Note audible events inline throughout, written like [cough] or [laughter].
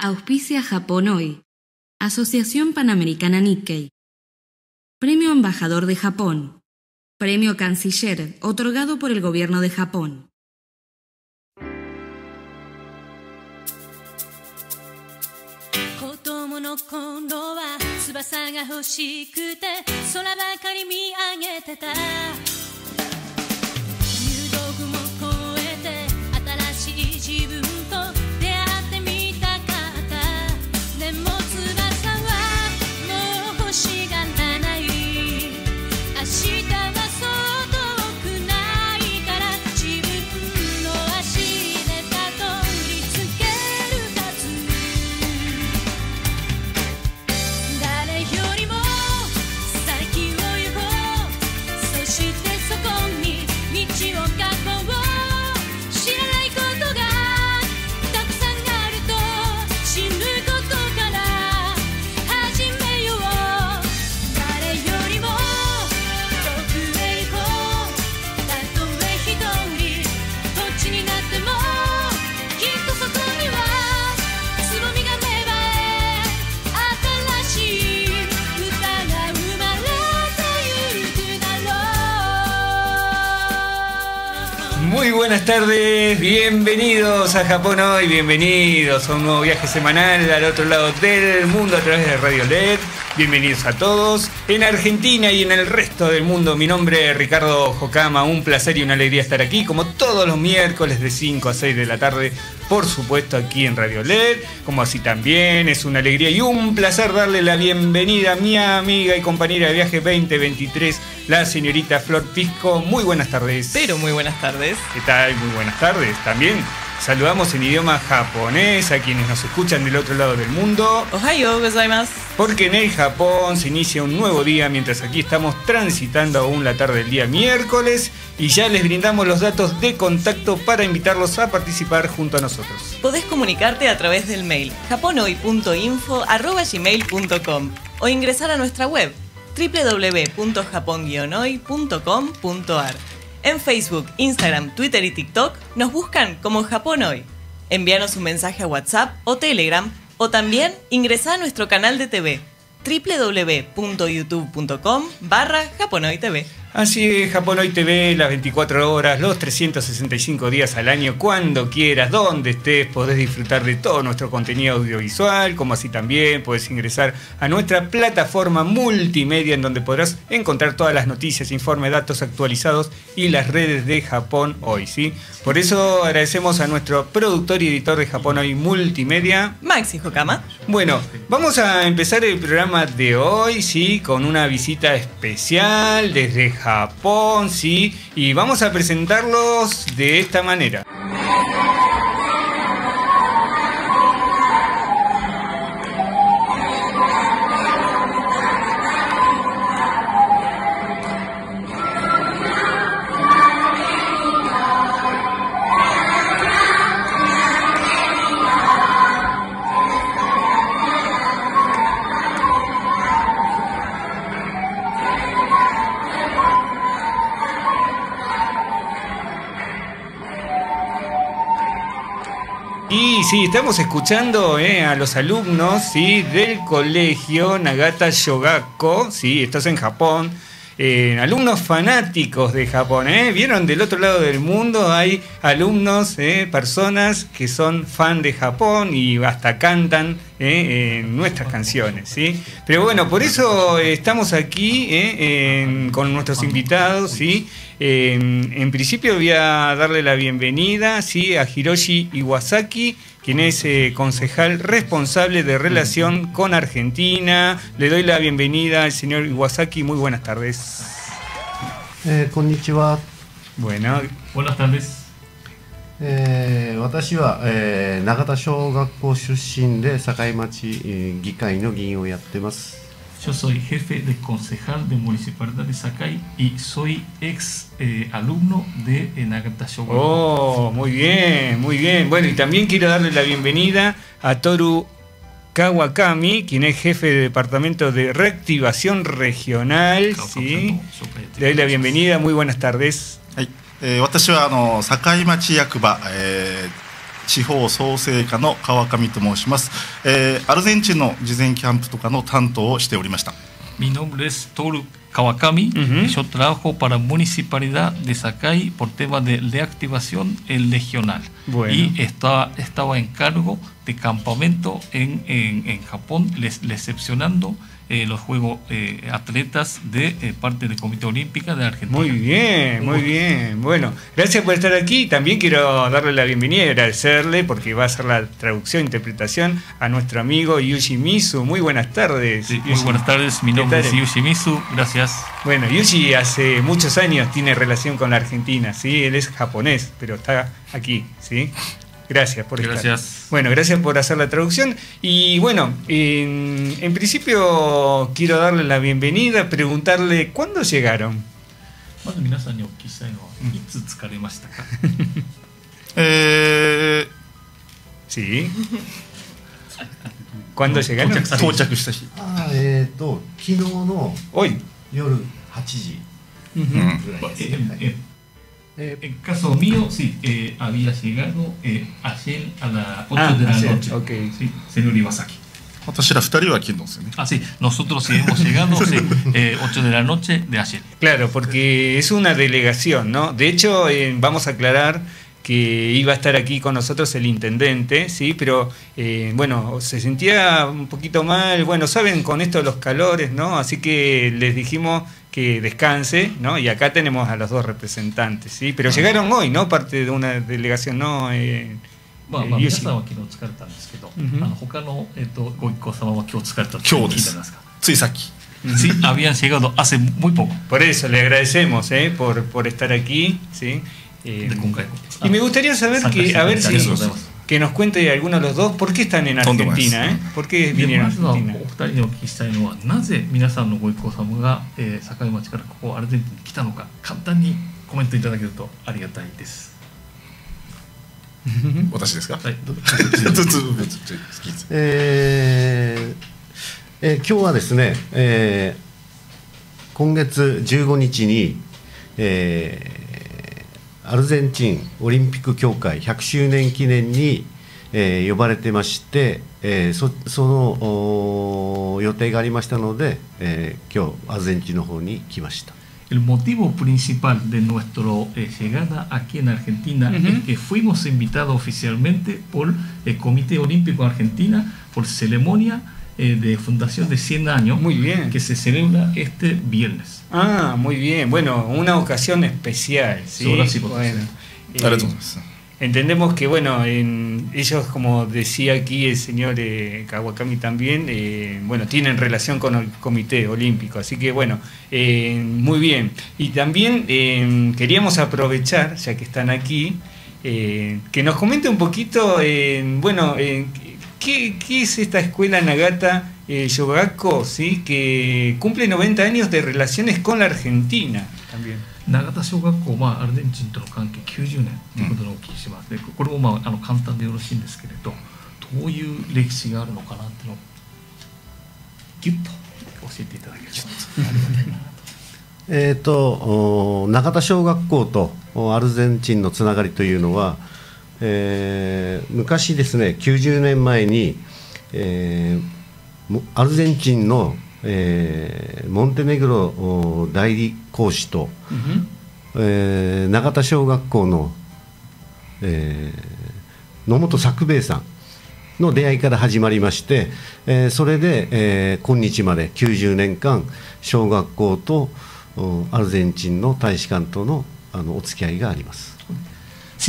Auspicia Japón Hoy. Asociación Panamericana Nikkei. Premio Embajador de Japón. Premio Canciller, otorgado por el Gobierno de Japón. Tardes, bienvenidos a Japón hoy, bienvenidos a un nuevo viaje semanal al otro lado del mundo a través de Radio LED. Bienvenidos a todos en Argentina y en el resto del mundo. Mi nombre es Ricardo Jocama, un placer y una alegría estar aquí como todos los miércoles de 5 a 6 de la tarde, por supuesto aquí en Radio LED, como así también es una alegría y un placer darle la bienvenida a mi amiga y compañera de viaje 2023, la señorita Flor Pisco. Muy buenas tardes. Pero muy buenas tardes. ¿Qué tal? Muy buenas tardes. También saludamos en idioma japonés a quienes nos escuchan del otro lado del mundo, Ohayo gozaimasu. porque en el Japón se inicia un nuevo día mientras aquí estamos transitando aún la tarde del día miércoles y ya les brindamos los datos de contacto para invitarlos a participar junto a nosotros. Podés comunicarte a través del mail japonhoy.info@gmail.com o ingresar a nuestra web www.japon-hoy.com.ar. En Facebook, Instagram, Twitter y TikTok nos buscan como Japón Hoy. Envíanos un mensaje a WhatsApp o Telegram o también ingresa a nuestro canal de TV www.youtube.com barra japonoytv. Así es, Japón Hoy TV, las 24 horas, los 365 días al año, cuando quieras, donde estés, podés disfrutar de todo nuestro contenido audiovisual, como así también podés ingresar a nuestra plataforma multimedia en donde podrás encontrar todas las noticias, informes, datos actualizados y las redes de Japón Hoy, ¿sí? Por eso agradecemos a nuestro productor y editor de Japón Hoy Multimedia, Maxi Hokama. bueno, vamos a empezar el programa de hoy, sí, con una visita especial desde Japón, sí, y vamos a presentarlos de esta manera. Sí, estamos escuchando eh, a los alumnos ¿sí? del colegio Nagata Shogako, ¿sí? estás en Japón, eh, alumnos fanáticos de Japón. ¿eh? Vieron del otro lado del mundo hay alumnos, personas que son fan de Japón y hasta cantan nuestras canciones. ¿sí? Pero bueno, por eso estamos aquí con nuestros invitados. ¿sí? En, en principio voy a darle la bienvenida ¿sí? a Hiroshi Iwasaki, quien es eh, concejal responsable de relación con Argentina. Le doy la bienvenida al señor Iwasaki. Muy buenas tardes. えーこんにちは、 Bueno, Buenas tardes. えー私は、えー永田小学校出身で境町、えー議会の議員をやってます Yo soy jefe de concejal de Municipalidad de Sakai y soy ex eh, alumno de eh, Nagata Shogun. Oh, muy bien, muy bien. Bueno, y también quiero darle la bienvenida a Toru Kawakami, quien es jefe de departamento de reactivación regional. ¿sí? Le doy la bienvenida, muy buenas tardes. はい、えー私はあの境町役場、えー 地方創生課の川上と申します、えー、アルゼンチンの事前キャンプとかの担当をしておりました。ミノブレストル川上、うん、ショトラホパラムニシパリダデサカイポテバデレアクティバションエンレギオナルイエスタスタワンカルゴデカンパメントエンエンエンカポンレセプショナン eh, los Juegos eh, Atletas de eh, parte del Comité Olímpica de Argentina. Muy bien, muy bien. Bueno, gracias por estar aquí. También quiero darle la bienvenida y agradecerle porque va a hacer la traducción e interpretación a nuestro amigo Yuji Misu. Muy buenas tardes. Sí, muy Yuji. buenas tardes, mi ¿Qué nombre es Yoshimizu, gracias. Bueno, Yuji hace muchos años tiene relación con la Argentina, ¿sí? Él es japonés, pero está aquí, ¿sí? Gracias por estar. Gracias. Bueno, gracias por hacer la traducción. Y bueno, en, en principio quiero darle la bienvenida, preguntarle, ¿cuándo llegaron? まず皆さんにお聞きしたいのは、いつ疲れましたか[laughs] えー ¿Sí? ¿Cuándo llegaron? 到着した日、あーえっ、と昨日の Hoy. 夜8時 Ujú. ぐらいです En, ね、 eh, en caso mío, sí, eh, había llegado eh, ayer a las 8 ah, de la ayer, noche. Okay. Sí, señor Iwasaki. Ah, sí, nosotros sí hemos llegado, [laughs] sí, eh, 8 de la noche de ayer. Claro, porque es una delegación, ¿no? De hecho, eh, vamos a aclarar que iba a estar aquí con nosotros el intendente, sí, pero eh, bueno, se sentía un poquito mal, bueno, saben con esto los calores, ¿no? Así que les dijimos que descanse, ¿no? Y acá tenemos a los dos representantes, ¿sí? Pero llegaron hoy, ¿no? Parte de una delegación, ¿no? Eh, まあ、まあ、えーよし皆さんは昨日疲れたんですけど、うんあの他の、えっとご一行様は今日疲れたって今日です聞いてますかついさっき Sí, habían llegado hace muy poco. por eso le agradecemos, ¿eh? Por, por estar aquí, ¿sí? Eh, で今回も Y me gustaría saber参加していque, a ver si, que nos cuente alguno de los dos por qué están en. Argentina, ¿eh? ¿Por qué で vinieron a まずはお Argentina? 二人にお聞きしたいのはなぜ皆さんのご一行様が、えー、境町からここアルゼンチンに来たのか簡単にコメントいただけるとありがたいです。私ですかはい、どうぞつつつ好きですえーえー今日はですね、えー今月15日に、えーアルゼンチンオリンピック協会100周年記念に、えー呼ばれてまして、えーそその予定がありましたので、えー今日アルゼンチンの方に来ました。El motivo principal de nuestra llegada aquí en Argentina Ujú. es que fuimos invitados oficialmente por el Comité Olímpico Argentina por ceremonia Eh, de fundación de 100 años. Que se celebra este viernes. Ah, muy bien. Bueno, una ocasión especial. ¿sí? Bueno, eh, entendemos que, bueno, en, ellos, como decía aquí el señor eh, Kawakami también, eh, bueno, tienen relación con el Comité Olímpico. Así que, bueno, eh, muy bien. Y también queríamos aprovechar, ya que están aquí, que nos comente un poquito, eh, bueno, eh, ¿qué, qué es esta escuela Nagata eh, Yogako, ¿sí? que cumple 90 años de relaciones con la Argentina también? 永田小学校、まあ、アルゼンチンとの関係90年ということでお聞きします、でこれも、まあ、あの簡単でよろしいんですけれどどういう歴史があるのかなっていうのをギュッと教えていただけるとありがたいなえー、とお永田小学校とおアルゼンチンのつながりというのは、 えー昔ですね90年前に、えーもアルゼンチンの、えーモンテネグロお代理講師と、えー永田小学校の、えー野本作兵衛さんの出会いから始まりまして、えーそれで、えー今日まで90年間小学校とおアルゼンチンの大使館とのあのお付き合いがあります。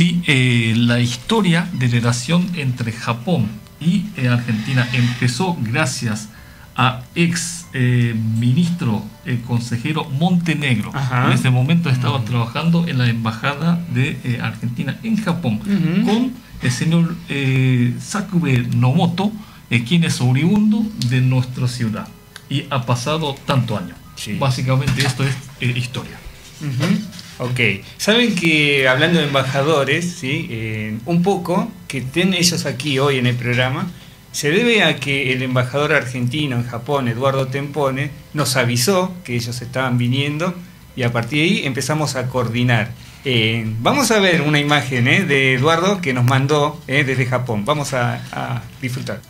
Sí, eh, la historia de relación entre Japón y eh, Argentina empezó gracias a ex eh, ministro, el consejero Montenegro. Ajá. En ese momento estaba trabajando en la embajada de eh, Argentina en Japón Ujú. con el señor eh, Sakube Nomoto, eh, quien es oriundo de nuestra ciudad y ha pasado tanto años. Sí. Básicamente esto es eh, historia. Ujú. Ok, saben que hablando de embajadores, ¿sí? Eh, un poco que estén ellos aquí hoy en el programa, se debe a que el embajador argentino en Japón, Eduardo Tempone, nos avisó que ellos estaban viniendo y a partir de ahí empezamos a coordinar. Eh, vamos a ver una imagen eh, de Eduardo que nos mandó desde Japón. Vamos a, a disfrutar.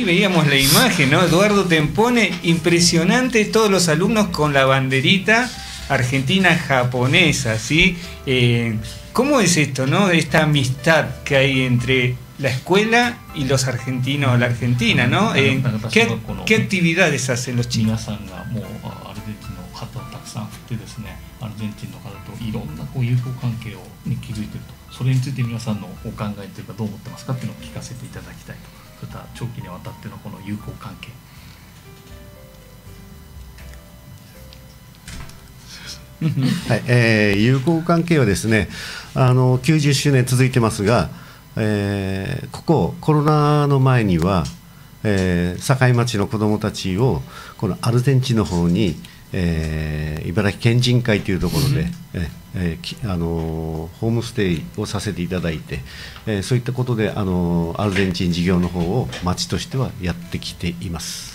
Ahí veíamos la imagen, ¿no? Eduardo Tempone, impresionante, todos los alumnos con la banderita argentina-japonesa, ¿sí? Eh, ¿Cómo es esto, no? Esta amistad que hay entre la escuela y los argentinos, la Argentina, ¿no? Eh, ¿qué, qué actividades hacen los 皆た長期にわたってのこの友好関係はい、えー、友好関係はですねあの90周年続いてますが、えー、ここコロナの前には、えー、境町の子どもたちをこのアルゼンチンの方に、えー、茨城県人会というところで、えーえーきあのーホームステイをさせていただいて、えーそういったことで、あのーアルゼンチン事業の方を町としてはやってきています。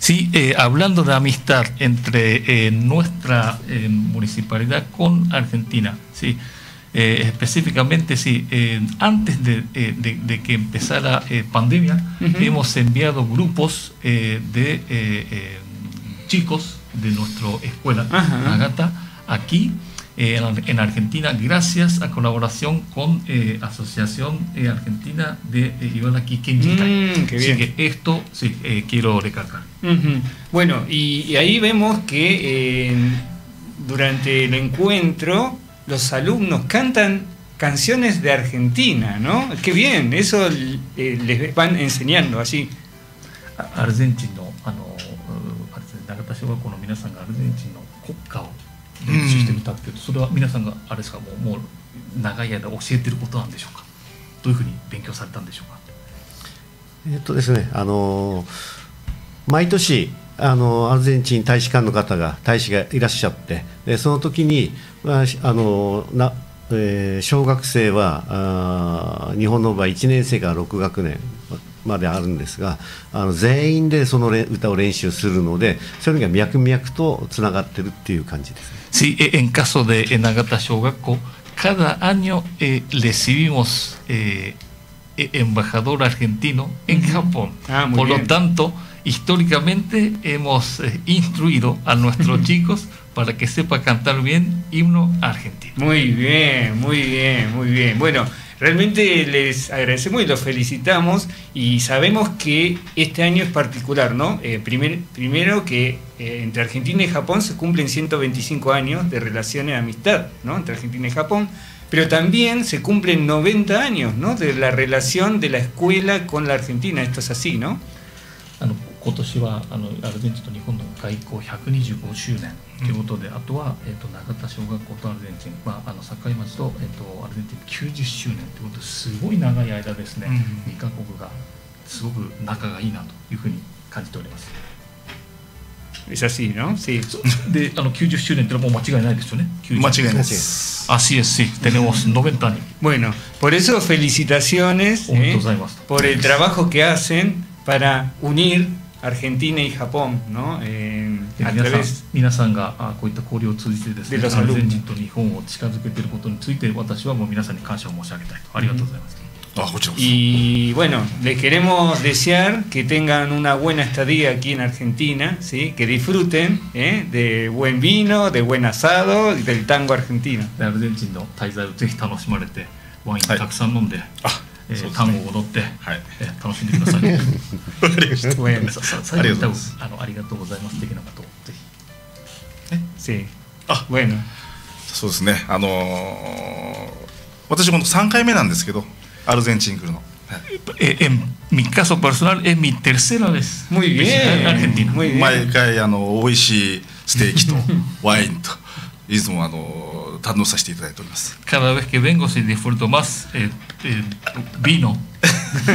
Sí, eh, hablando de amistad entre eh, nuestra eh, municipalidad con Argentina, sí, Eh, específicamente, sí, eh, antes de, eh, de- de que empezara eh, pandemia, hemos enviado grupos eh, de eh, eh, chicos de nuestra escuela Ajá. Nagata aquí eh, en, en Argentina, gracias a colaboración con eh, Asociación eh, Argentina de eh, Ibaraki Kenjikai. Mm, qué Así bien. que esto sí, eh, quiero recalcar. Ujú. Bueno, y, y ahí vemos que eh, durante el encuentro los alumnos cantan canciones de Argentina, ¿no? Qué bien, eso eh, les van enseñando allí. あアルゼンチンのあのうあれですね永田小学校の皆さんがアルゼンチンの国歌を 練習して歌ってると、それは皆さんがあれですかもうもう長い間教えてることなんでしょうか？どういうふうに勉強されたんでしょうか？えっとですね、あの毎年あのアルゼンチン大使館の方が大使がいらっしゃってでその時にあのな、えー小学生はあ日本の場合1年生から6学年まであるんですがあの全員でそのれ歌を練習するのでそれが脈々とつながってるっていう感じですね。Sí, eh, en caso de eh, Nagata Shogakko, cada año eh, recibimos eh, eh, embajador argentino en Japón. Ah, Por bien. lo tanto, históricamente hemos eh, instruido a nuestros chicos para que sepa cantar bien himno argentino. Muy bien, muy bien, muy bien. Bueno, realmente les agradecemos y los felicitamos y sabemos que este año es particular, ¿no? Eh, primer- primero que eh, entre Argentina y Japón se cumplen 125 años de relaciones de amistad, ¿no? Entre Argentina y Japón, pero también se cumplen 90 años, ¿no? De la relación de la escuela con la Argentina. Esto es así, ¿no? 今年はあのアルゼンチンと日本の外交125周年ということで、あとは、えっと永田小学校とアルゼンチン、まあ、あの境町と,、えっとアルゼンチン90周年ということですごい長い間ですね、うん2カ国がすごく仲がいいなというふうに感じております。Es así, ¿no? Sí. であの90周年ってのはもう間違いないですよね。90間違いないです。Así es, sí, tenemos 90 años. Bueno, por eso felicitaciones ¿eh? por el trabajo que hacen para unir Argentina y Japón, ¿no? Eh, で a 皆さん través 皆さんがあこういった交流を通じてですねで los アル alumnos ゼンチンと日本を近づけていることについて私はもう皆さんに感謝を申し上げたいとありがとうございます。あこちらこそ y bueno, les queremos desear que tengan una buena estadía aquí en Argentina, ¿sí? Que disfruten ¿eh? de buen vino, de buen asado y del tango argentino. でアルゼンチンの滞在をぜひ楽しまれてワインはいたくさん飲んで、あ えー単語を踊って、はいえー楽しんでください。[laughs] わかりましたさあ最後に多分りがとうございますあのありがとうございます的なことをぜひ。Ah. bueno. そうですねあのー私この3回目なんですけどアルゼンチン来るの、はい Eh, en mi caso personal es mi tercera vez Muy visitar bien. Argentina. Muy bien. 毎回あの美味しいステーキとワインといつもあの堪能させていただいております Cada vez que vengo se disfruto más eh, eh, vino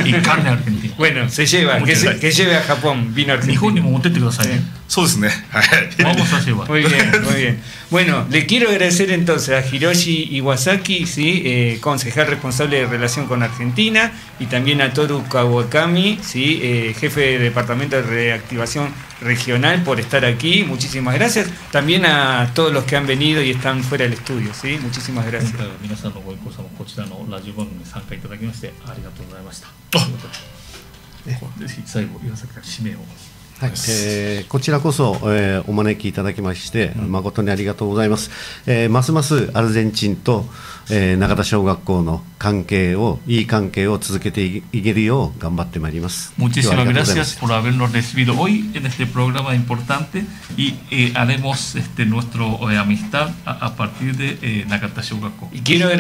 y carne argentina. Bueno, se lleva, que, Muchas se- gracias. que lleve a Japón vino 日本に argentino. も持ってってくださいね。 そうですねはい Vamos a llevar. Muy bien, muy bien. Bueno, le quiero agradecer entonces a Hiroshi Iwasaki, ¿sí? Eh, concejal responsable de relación con Argentina, y también a Toru Kawakami, ¿sí? Eh, jefe de departamento de reactivación regional, por estar aquí. Muchísimas gracias. También a todos los que han venido y están fuera del estudio. ¿sí? Muchísimas 今 gracias. 回は皆さんのご意向様こちらのラジオ番組に参加いただきましてありがとうございました。ということでぜひ最後岩崎から締めを。 はい。えー、こちらこそ、えー、お招きいただきまして、誠にありがとうございます、えー、ますますアルゼンチンと、えー、中田小学校の関係をいい関係を続けてい,けるよう頑張ってまいります。もちろんありがとうございますもちろんありがとうございます。もちろんありがといますもちろんありがとうございますもちろんありがとうございまもちろんありがとうございますもちろんありがとうございますもちろんありがとうございますもちろんありがとうござ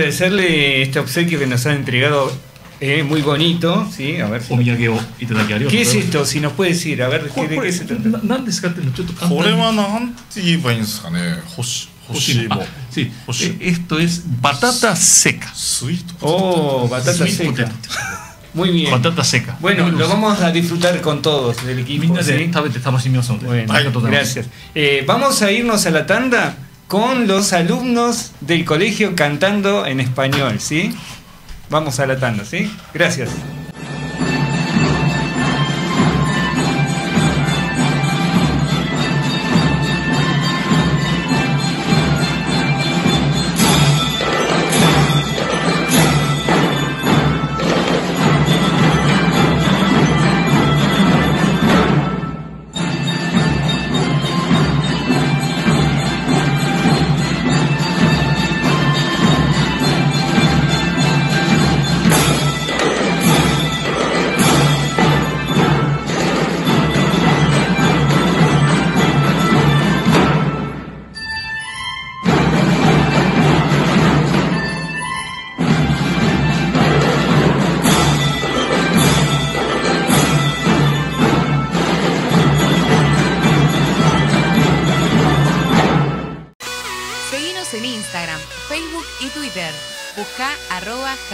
いますもちんいありがとうます eh, muy bonito. ¿sí? A ver si- お土産をいただきありがとう ¿Qué ござい es ます。 esto? Si nos puede decir, a ver, こ ¿qué- れ ¿de こ qué れ se trata? な何ですかっていうのちょっと簡単にこれはなんて言えばいいんですかね干し干し芋 Ah, sí, 干し eh, esto es batata seca. スイート Oh, batata Sweet seca. potato. Muy bien. Batata seca. Bueno, lo vamos a disfrutar con todos del み equipo. んなで ¿sí? 食べて楽しみますので、 Bueno, ありがとうございます。 gracias. Eh, vamos a irnos a la tanda con los alumnos del colegio cantando en español, ¿sí? Vamos a la tanda, ¿sí? Gracias.「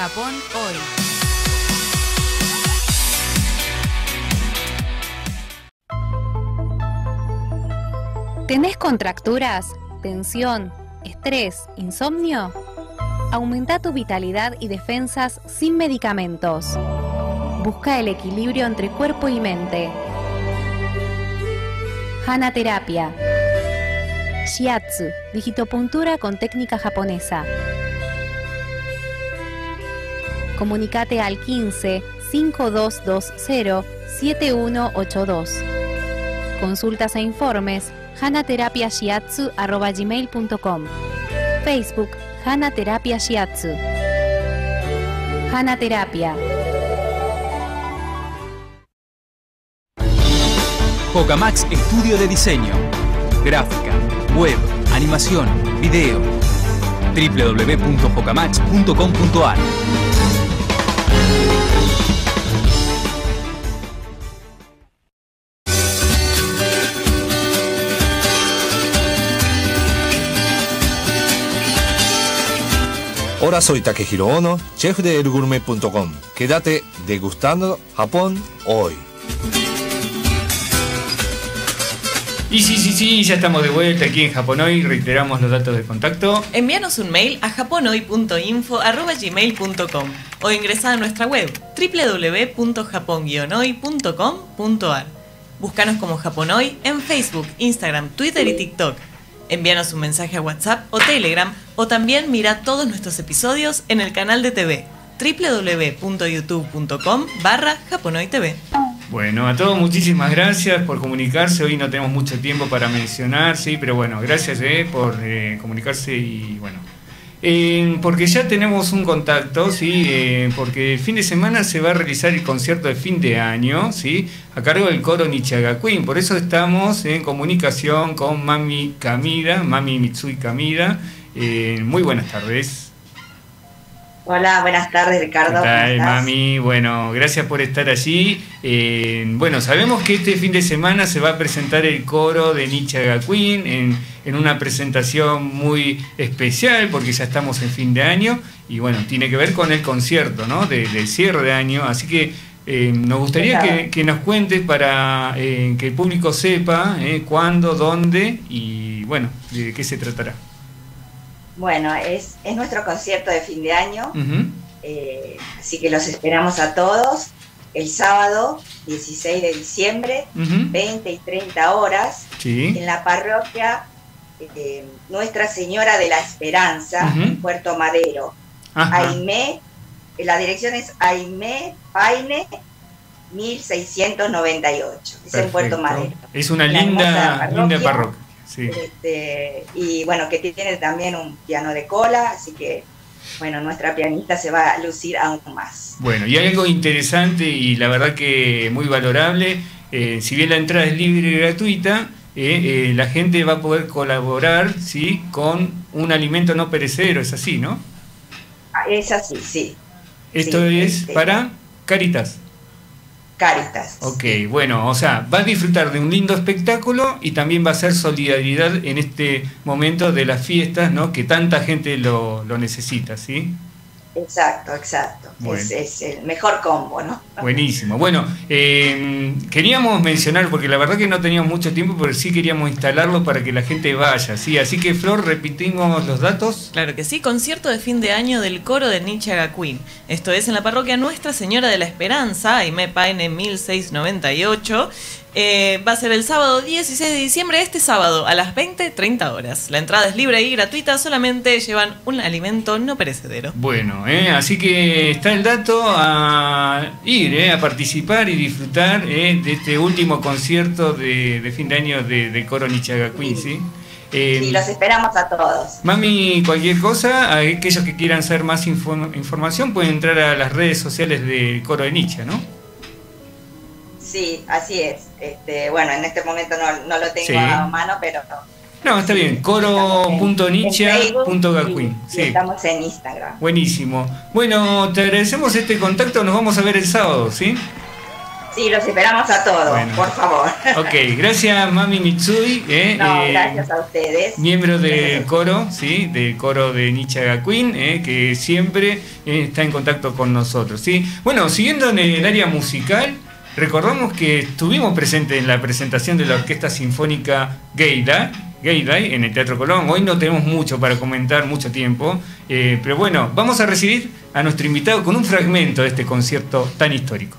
Japón hoy. ¿Tenés contracturas, tensión, estrés, insomnio? Aumenta tu vitalidad y defensas sin medicamentos. Busca el equilibrio entre cuerpo y mente. Hana Terapia. Shiatsu, digitopuntura con técnica japonesa. Comunicate al 15 5220 7182. Consultas e informes hanaterapiashiatsu.gmail.com Facebook Hana Terapia Shiatsu Hana Terapia Pocamax Estudio de Diseño. Gráfica, web, animación, video. www.pocamax.com.ar Hola, soy Takehiro Ono, chef de elgourmet.com. Quédate degustando Japón hoy. Y sí, sí, sí, ya estamos de vuelta aquí en Japón hoy. Reiteramos los datos de contacto. Envíanos un mail a japonoy.info.gmail.com o ingresa a nuestra web www.japon-hoy.com.ar. Búscanos como Japonoy en Facebook, Instagram, Twitter y TikTok. Envíanos un mensaje a WhatsApp o Telegram o también mira todos nuestros episodios en el canal de TV www.youtube.com barra japonoytv. Bueno, a todos muchísimas gracias por comunicarse. Hoy no tenemos mucho tiempo para mencionar, pero bueno, gracias eh, por eh, comunicarse y bueno. Porque ya tenemos un contacto, sí, eh, porque fin de semana se va a realizar el concierto de fin de año, sí, a cargo del coro Nichiaga Queen. Por eso estamos en comunicación con Mami Kamida, Mami Mitsui Kamida. Eh, muy buenas tardes. Hola, buenas tardes Ricardo. ¿Qué tal, mami? Bueno, gracias por estar allí. Eh, bueno, sabemos que este fin de semana se va a presentar el coro de Nichiaga Queen en, en una presentación muy especial porque ya estamos en fin de año y bueno, tiene que ver con el concierto, ¿no? De- del cierre de año. Así que Eh, nos gustaría que, que nos cuentes para eh, que el público sepa cuándo, dónde y bueno, de qué se tratará. Bueno, es, es nuestro concierto de fin de año, eh, así que los esperamos a todos el sábado 16 de diciembre, Ujú. 20 y 30 horas, Sí. en la parroquia eh, Nuestra Señora de la Esperanza, en Puerto Madero. Ajá. Aimé, la dirección es Aimé Paine 1698, es en Puerto. Madero. Es una Una linda, linda parroquia. Sí. Este, y bueno, que tiene también un piano de cola, así que bueno, nuestra pianista se va a lucir aún más. Bueno, y algo interesante y la verdad que muy valorable, eh, si bien la entrada es libre y gratuita, eh, eh, la gente va a poder colaborar ¿sí? con un alimento no perecedero, es así, ¿no? Ah, Es así, sí, Esto Sí, es este- para Caritas. Caritas. Ok, bueno, o sea, va a disfrutar de un lindo espectáculo y también va a ser solidaridad en este momento de las fiestas, ¿no? Que tanta gente lo, lo necesita, ¿sí? Exacto, exacto. Bueno. Es, es el mejor combo, ¿no? Buenísimo. Bueno, eh, queríamos mencionar, porque la verdad que no teníamos mucho tiempo, pero sí queríamos instalarlo para que la gente vaya, ¿sí? Así que, Flor, repetimos los datos. Claro que sí, concierto de fin de año del coro de Nietzsche Queen. Esto es en la parroquia Nuestra Señora de la Esperanza, Aimé Paine 1698. Eh, va a ser el sábado 16 de diciembre, este sábado, a las 20.30 horas. La entrada es libre y gratuita, solamente llevan un alimento no perecedero. Bueno, ¿eh? así que está el dato a ir, ¿eh? a participar y disfrutar ¿eh? de este último concierto de, de fin de año de, de coro Nichaga Queen, ¿sí? Eh, Y los esperamos a todos. Mami, cualquier cosa, aquellos que quieran saber más info- información pueden entrar a las redes sociales del coro de Nietzsche, ¿no? Sí, así es. Este, bueno, en este momento no, no lo tengo Sí. a mano, pero No, está bien, en coro.nietzsche.gacuin. y Sí, estamos en Instagram. buenísimo. Bueno, te agradecemos este contacto, nos vamos a ver el sábado, ¿sí? Sí, los esperamos a todos, Bueno. por favor. Ok, gracias Mami Mitsui, ¿eh? No, Eh, gracias a ustedes. miembro del coro, ¿sí? Del coro de Nietzsche Queen, ¿eh? que siempre eh, está en contacto con nosotros, ¿sí? Bueno, siguiendo en el área musical, recordamos que estuvimos presentes en la presentación de la Orquesta Sinfónica Gaida, Gaydai en el Teatro Colón. Hoy no tenemos mucho para comentar, mucho tiempo, eh, pero bueno, vamos a recibir a nuestro invitado con un fragmento de este concierto tan histórico.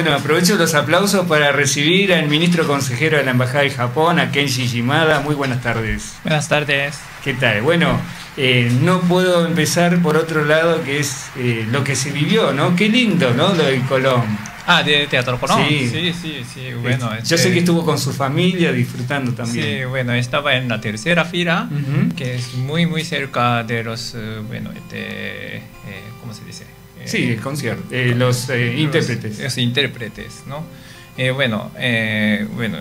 Bueno, aprovecho los aplausos para recibir al ministro consejero de la Embajada de Japón, a Kenji Shimada. Muy buenas tardes. Buenas tardes. ¿Qué tal? Bueno, eh, no puedo empezar por otro lado, que es eh, lo que se vivió, ¿no? Qué lindo, ¿no? Lo del Colón. Ah, de Teatro Colón. Sí. Sí, sí, sí. Bueno, Yo este, sé que estuvo con su familia disfrutando también. Sí, bueno, estaba en la tercera fila, que es muy, muy cerca de los, eh, bueno, este, eh, ¿cómo se dice? Sí, el concierto, eh, los eh, los- intérpretes. Los, intérpretes, ¿no? Eh, bueno, eh, bueno,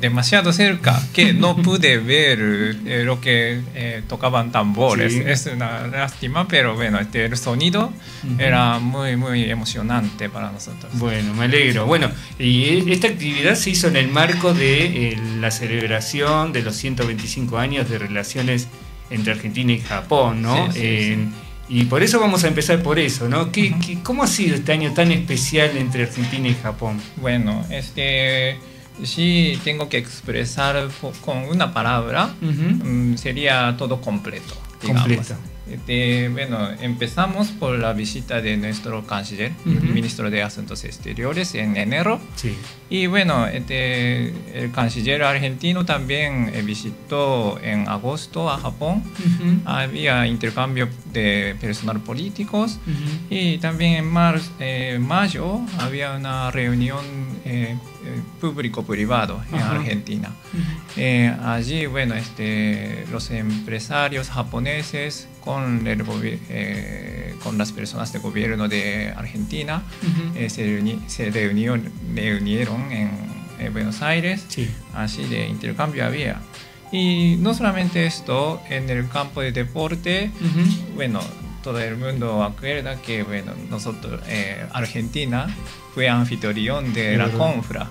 demasiado cerca que [laughs] no pude ver eh, lo que tocaban tambores. Sí. Es una lástima, pero bueno, este, el sonido Ujú. era muy, muy emocionante para nosotros. Bueno, me alegro. Bueno, y esta actividad se hizo en el marco de la celebración de los 125 años de relaciones entre Argentina y Japón, ¿no? Sí, sí, Y por eso vamos a empezar por eso, ¿no? ¿Qué, qué- cómo ha sido este año tan especial entre Argentina y Japón? Bueno, este sí tengo que expresar con una palabra, mm, sería todo completo. digamos. Completo. Este, bueno, empezamos por la visita de nuestro canciller, Ujú. ministro de Asuntos Exteriores, en enero. Sí. Y bueno, este, el canciller argentino también eh, visitó en agosto a Japón. Había intercambio de personal políticos. Y también en mar- eh, mayo había una reunión eh, eh, público-privado en. Argentina. Eh, allí, bueno, este, los empresarios japoneses con el, eh, con las personas del gobierno de Argentina. Eh, se, reuni- se reunió- reunieron en, eh, Buenos Aires, Sí. así de intercambio había. Y no solamente esto, en el campo de deporte, bueno, todo el mundo acuerda que, bueno, nosotros, eh, Argentina fue anfitrión de la. Confra.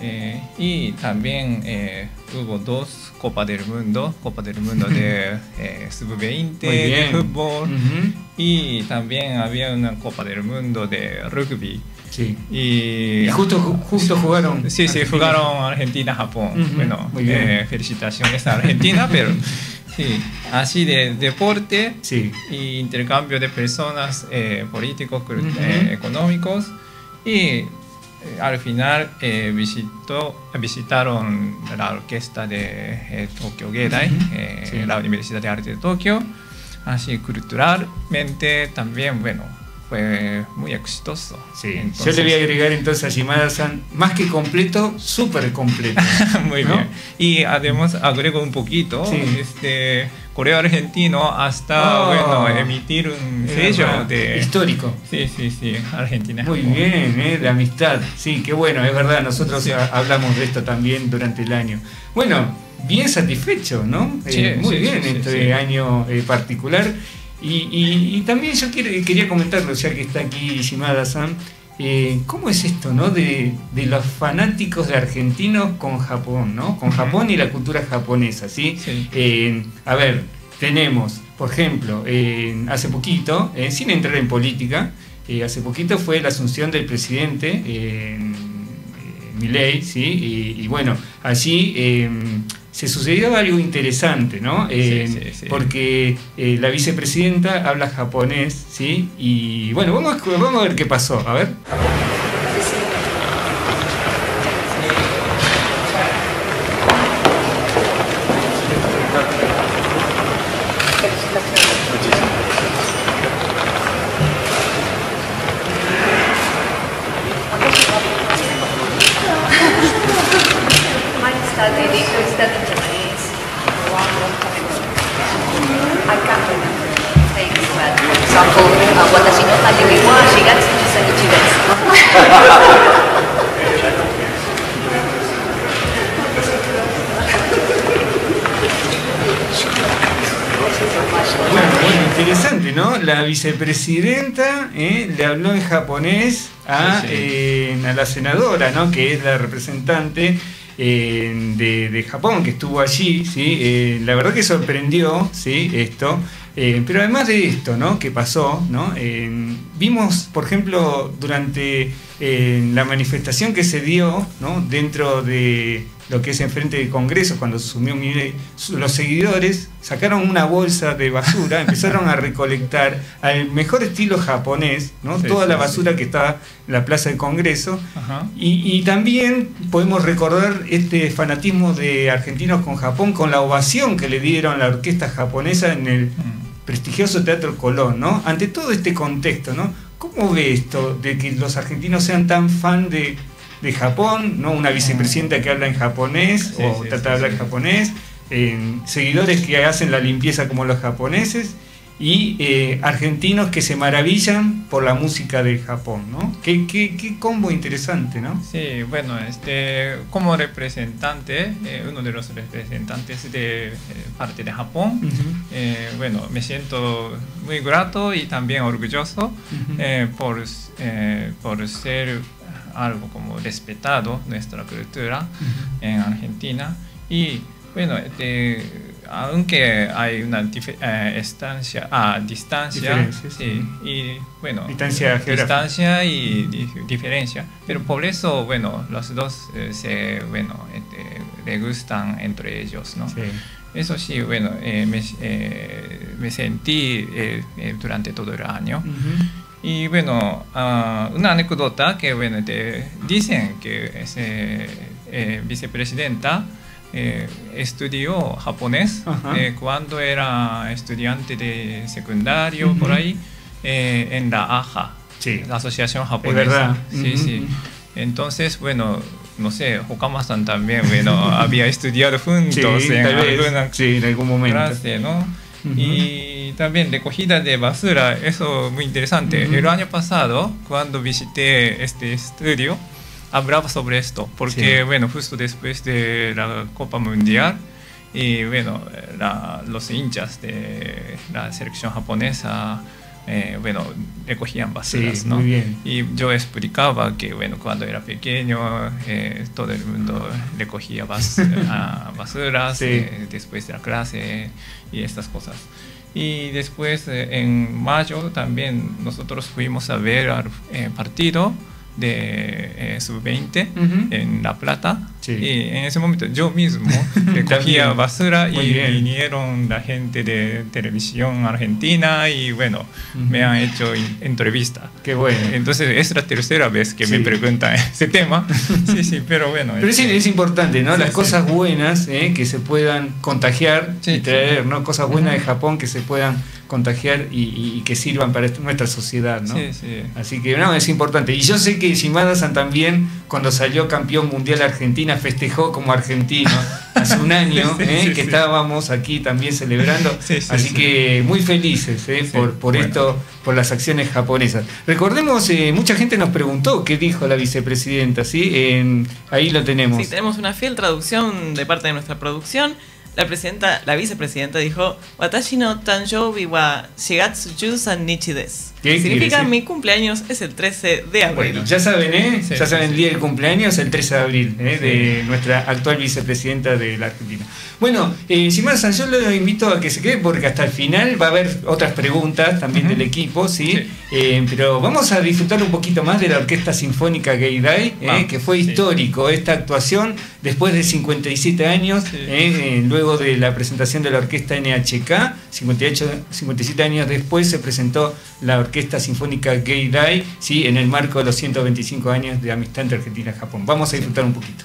Eh, y también eh, hubo dos Copas del Mundo, Copa del Mundo de eh, Sub-20 Muy de fútbol y también había una Copa del Mundo de rugby. Sí. Y, Y justo, ju- justo jugaron. Sí, sí, Argentina. jugaron Argentina-Japón. Bueno, felicitaciones a Argentina, pero [laughs] sí, así de deporte Sí. y intercambio de personas eh, políticos, eh, económicos y eh, al final eh, visitó, visitaron la orquesta de eh, Sí. la Universidad de Arte de Tokio, así culturalmente también, bueno, fue muy exitoso. Sí. Yo Entonces- le voy a agregar entonces a Shimada-san, más que completo, súper completo. [laughs] Muy ¿no? bien. Y además agrego un poquito, Sí. este Correo Argentino hasta Oh. bueno emitir un sello de Histórico. Sí, sí, sí, Argentina. Muy Japón. bien, ¿eh? de amistad. Sí, qué bueno, es verdad, nosotros Sí. ha- hablamos de esto también durante el año. Bueno, bien satisfecho, ¿no? Sí, Eh, muy bien este año eh, particular. Y, y- y también yo quería comentarlo, ya que está aquí Shimada-san, eh, ¿cómo es esto, no? De, de los fanáticos de argentinos con Japón, ¿no? Con. Japón y la cultura japonesa, ¿sí? Sí. Eh, a ver, tenemos, por ejemplo, eh, hace poquito, sin entrar en política, hace poquito fue la asunción del presidente Milei, ¿sí? Y, y bueno, allí se sucedió algo interesante, ¿no? Eh, Sí, sí, sí. Porque eh, la vicepresidenta habla japonés, ¿sí? Y bueno, vamos, vamos a ver qué pasó, a ver. Vicepresidenta eh, le habló en japonés a, Sí, sí. eh, a la senadora, ¿no? Que es la representante eh, de, de Japón que estuvo allí, ¿sí? Eh, la verdad que sorprendió, ¿sí? Esto. Pero además de esto, ¿no? Que pasó, ¿no? Vimos, por ejemplo, durante la manifestación que se dio, ¿no? Dentro de lo que es enfrente del Congreso, cuando sumió Milei, su- los seguidores sacaron una bolsa de basura, [laughs] empezaron a recolectar al mejor estilo japonés, ¿no? Sí, Toda sí, la sí. basura que estaba en la Plaza del Congreso. Y, y también podemos recordar este fanatismo de argentinos con Japón, con la ovación que le dieron a la orquesta japonesa en el Mm. prestigioso Teatro Colón, ¿no? Ante todo este contexto, ¿no? ¿Cómo ve esto de que los argentinos sean tan fan de, de Japón, ¿no? Una vicepresidenta que habla en japonés Sí, o sí, trata de hablar sí. japonés, en seguidores que hacen la limpieza como los japoneses y eh, argentinos que se maravillan por la música de Japón, ¿no? Qué, qué, qué combo interesante, ¿no? Sí, bueno, este, como representante, eh, uno de los representantes de eh, parte de Japón, Ujú. eh, bueno, me siento muy grato y también orgulloso Ujú. eh, por, eh, por ser algo como respetado nuestra cultura en Argentina y bueno, aunque hay una eh, estancia, ah, distancia, sí, y bueno, Distancia y di- diferencia, pero por eso, bueno, los dos eh, se, bueno, este, le gustan entre ellos, ¿no? Sí. Eso sí, bueno, eh, me, eh, me sentí durante todo el año. Y bueno, ah, una anécdota que bueno, te dicen que ese eh, vicepresidenta eh, estudió japonés eh, cuando era estudiante de secundario por ahí eh, en la AJA, Sí. la Asociación Es Japonesa. verdad. Sí, Ujú, sí. ujú. Entonces, bueno, no sé, Hokama-san también, bueno, [laughs] había estudiado juntos Sí, en alguna Sí, en algún momento. clase, ¿no? Y Y también recogida de basura, eso muy interesante. El año pasado, cuando visité este estudio, hablaba sobre esto, porque Sí. bueno, justo después de la Copa Mundial, y bueno, la- los hinchas de la selección japonesa, eh, bueno, recogían basuras, Sí, ¿no? muy bien. Y yo explicaba que, bueno, cuando era pequeño, eh, todo el mundo recogía bas- [laughs] basuras Sí. eh, después de la clase y estas cosas. Y después, eh, en mayo, también nosotros fuimos a ver al partido de eh, Sub-20 Ujú. en La Plata. Sí. Y en ese momento yo mismo [laughs] También. basura y vinieron la gente de televisión argentina y bueno, me han hecho entrevista. Qué bueno. Entonces es la tercera vez que me Sí. preguntan [laughs] ese tema. [laughs] Sí, sí, pero bueno. Pero es, este, es importante, ¿no? Sí, Las cosas buenas eh, que se puedan contagiar y traer, ¿no? Cosas buenas de Ujú. Japón que se puedan contagiar y, que sirvan para est- nuestra sociedad, ¿no? Sí, sí. Así que no, es importante. Y yo sé que Shimada-san también, cuando salió campeón mundial Argentina, festejó como argentino [laughs] hace un año, Sí, ¿eh? sí, que sí. estábamos aquí también celebrando. Sí, sí, Así sí. que muy felices ¿eh? Sí, por, por bueno. esto, por las acciones japonesas. Recordemos, eh, mucha gente nos preguntó qué dijo la vicepresidenta, ¿sí? En- ahí lo tenemos. Sí, tenemos una fiel traducción de parte de nuestra producción. La presidenta, la vicepresidenta dijo, Watashi no tanjoubi wa shigatsu 13 nichi desu. ¿Qué Significa mi cumpleaños es el 13 de abril. Bueno, ya saben, ¿eh? Sí, ya saben el día del cumpleaños, el 13 de abril, ¿eh? de nuestra actual vicepresidenta de la Argentina. Bueno, eh, Shimada-san, yo lo invito a que se quede porque hasta el final va a haber otras preguntas también del equipo, ¿sí? Sí. Eh, pero vamos a disfrutar un poquito más de la Orquesta Sinfónica Geidai, ¿eh? Vamos, que fue histórico esta actuación después de 57 años, Sí. ¿eh? Eh, luego de la presentación de la Orquesta NHK, 58, 57 años después se presentó la Orquesta Sinfónica Gay Dai, ¿sí? en el marco de los 125 años de amistad entre Argentina y Japón. Vamos a disfrutar un poquito.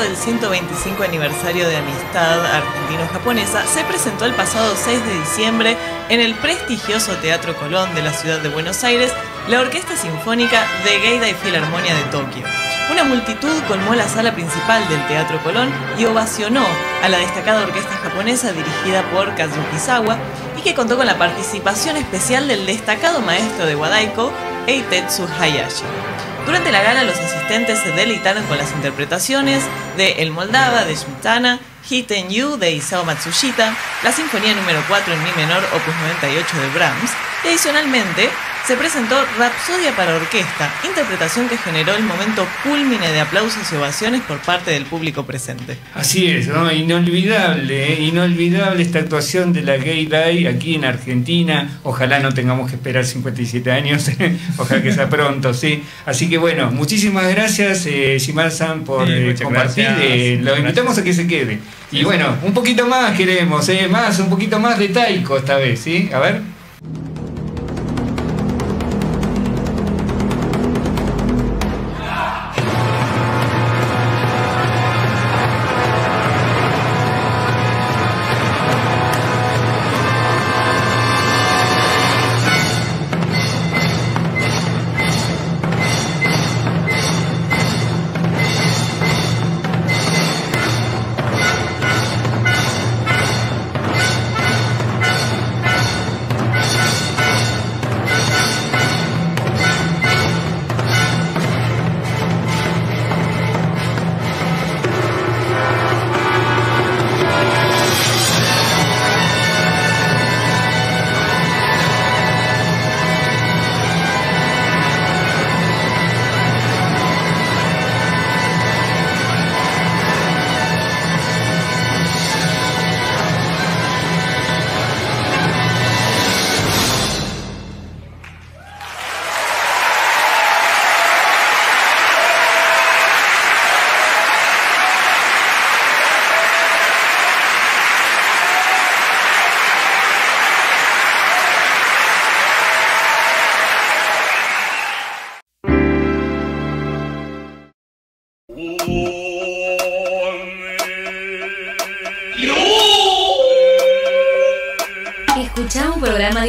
Del 125 aniversario de amistad argentino-japonesa, se presentó el pasado 6 de diciembre en el prestigioso Teatro Colón de la ciudad de Buenos Aires la Orquesta Sinfónica de Geidai Filarmonia de Tokio. Una multitud colmó la sala principal del Teatro Colón y ovacionó a la destacada orquesta japonesa dirigida por Kazuki Sawa y que contó con la participación especial del destacado maestro de Wadaiko, Eitetsu Hayashi. Durante la gala los asistentes se deleitaron con las interpretaciones de El Moldava de Smitana, Hiten You de Isao Matsushita, la Sinfonía número 4 en Mi menor opus 98 de Brahms y adicionalmente se presentó Rapsodia para orquesta, interpretación que generó el momento culmine de aplausos y ovaciones por parte del público presente. Así es, ¿no? inolvidable, ¿eh? inolvidable esta actuación de la Gay Day aquí en Argentina. Ojalá no tengamos que esperar 57 años, [laughs] ojalá que sea pronto, sí. Así que bueno, muchísimas gracias, eh, Shimada-san, por Sí, eh, compartir. gracias. eh, lo Gracias. invitamos a que se quede. Y bueno, un poquito más queremos, ¿eh? más, un poquito más de Taiko esta vez, ¿sí? A ver.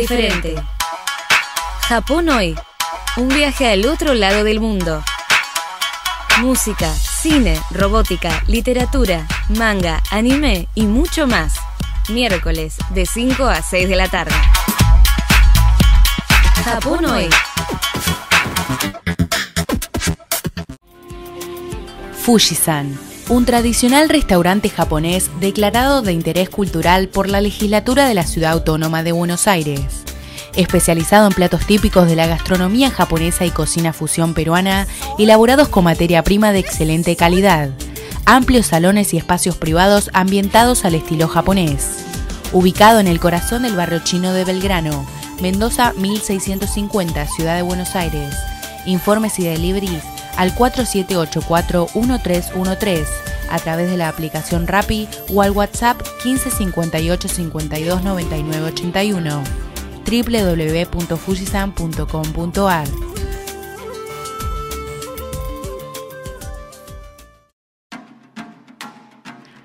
Diferente. Japón hoy. Un viaje al otro lado del mundo. Música, cine, robótica, literatura, manga, anime y mucho más. Miércoles de 5 a 6 de la tarde. Japón hoy. Fujisan, un tradicional restaurante japonés declarado de interés cultural por la legislatura de la Ciudad Autónoma de Buenos Aires. Especializado en platos típicos de la gastronomía japonesa y cocina fusión peruana, elaborados con materia prima de excelente calidad. Amplios salones y espacios privados ambientados al estilo japonés. Ubicado en el corazón del barrio chino de Belgrano, Mendoza 1650, Ciudad de Buenos Aires. Informes y deliveries al 4784-1313 a través de la aplicación Rappi o al WhatsApp 1558 52 99 81 www.fujisan.com.ar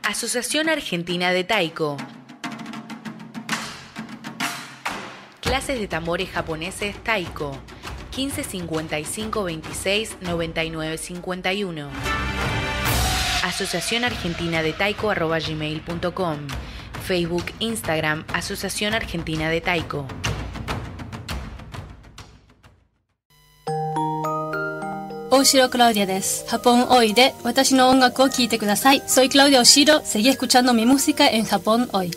Asociación Argentina de Taiko. Clases de tambores japoneses Taiko 15 55 26 99 51. Asociación Argentina de Taiko gmail.com. Facebook, Instagram, Asociación Argentina de Taiko. Oshiro Claudia des. Japón hoy de. Watashi no ongaku o kite kudasai. Soy Claudia Oshiro. Seguí escuchando mi música en Japón hoy.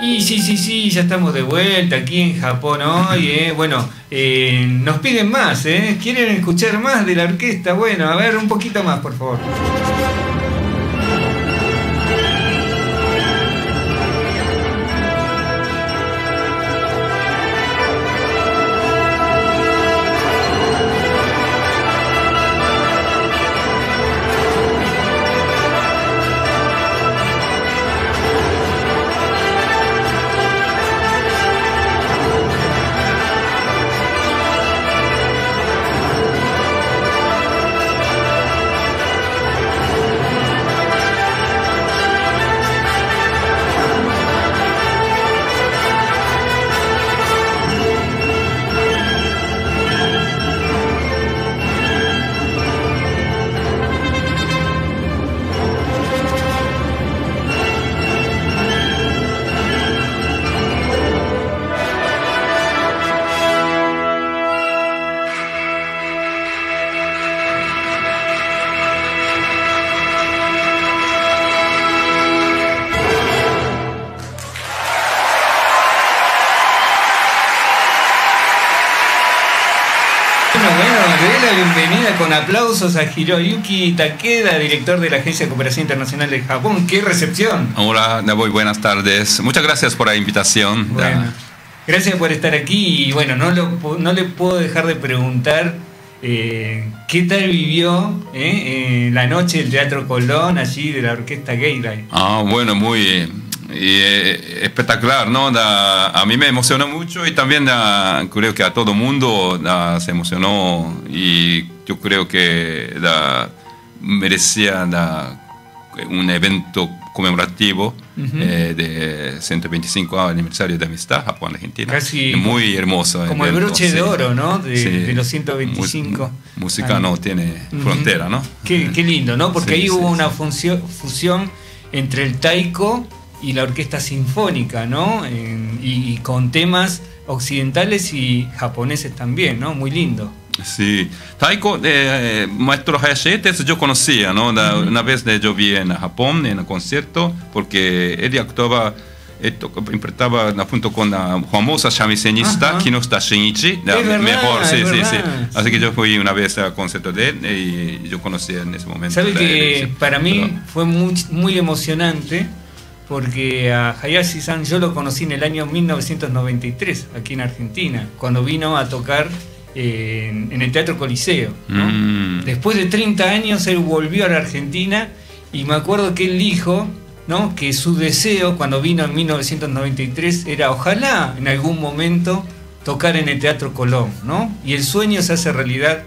Y sí, sí, sí, ya estamos de vuelta aquí en Japón hoy. ¿eh? Bueno, eh, nos piden más, ¿eh? ¿Quieren escuchar más de la orquesta? Bueno, a ver, un poquito más, por favor. Con aplausos a Hiroyuki Takeda, director de la Agencia de Cooperación Internacional de Japón. ¡Qué recepción! Hola, Navoy, buenas tardes. Muchas gracias por la invitación. Bueno, gracias por estar aquí y bueno, no, lo no le puedo dejar de preguntar eh, qué tal vivió eh, eh, la noche del Teatro Colón allí de la Orquesta Gayline. Ah, bueno, muy espectacular, ¿no? Da- a mí me emocionó mucho y también da- creo que a todo mundo da, se emocionó y yo creo que da, merecía da, un evento conmemorativo Ujú. eh, de 125 aniversario de amistad Japón-Argentina. Casi muy hermoso. Como el broche sí. de oro, ¿no? De, Sí. de los 125. Música Ah. no tiene frontera, ¿no? Qué, qué lindo, ¿no? Porque Sí, ahí hubo una fusión entre el taiko y la orquesta sinfónica, ¿no? En- y, y con temas occidentales y japoneses también, ¿no? Muy lindo. Sí, Taiko, eh, maestro Hayashi Tetsu yo conocía, ¿no? Da- Una vez yo vi en Japón en el concierto, porque él actuaba, eh, interpretaba junto con la famosa chamisenista Ajá. Kinoshita Shinichi, la verdad, mejor, sí, sí, sí. Así que yo fui una vez al concierto de él eh, y yo conocía en ese momento. Sabe la- que sí. para mí fue muy, muy emocionante porque a Hayashi-san yo lo conocí en el año 1993 aquí en Argentina, cuando vino a tocar en, en el Teatro Coliseo. ¿no? Mm. Después de 30 años él volvió a la Argentina y me acuerdo que él dijo ¿no? que su deseo cuando vino en 1993 era ojalá en algún momento tocar en el Teatro Colón, ¿no? Y el sueño se hace realidad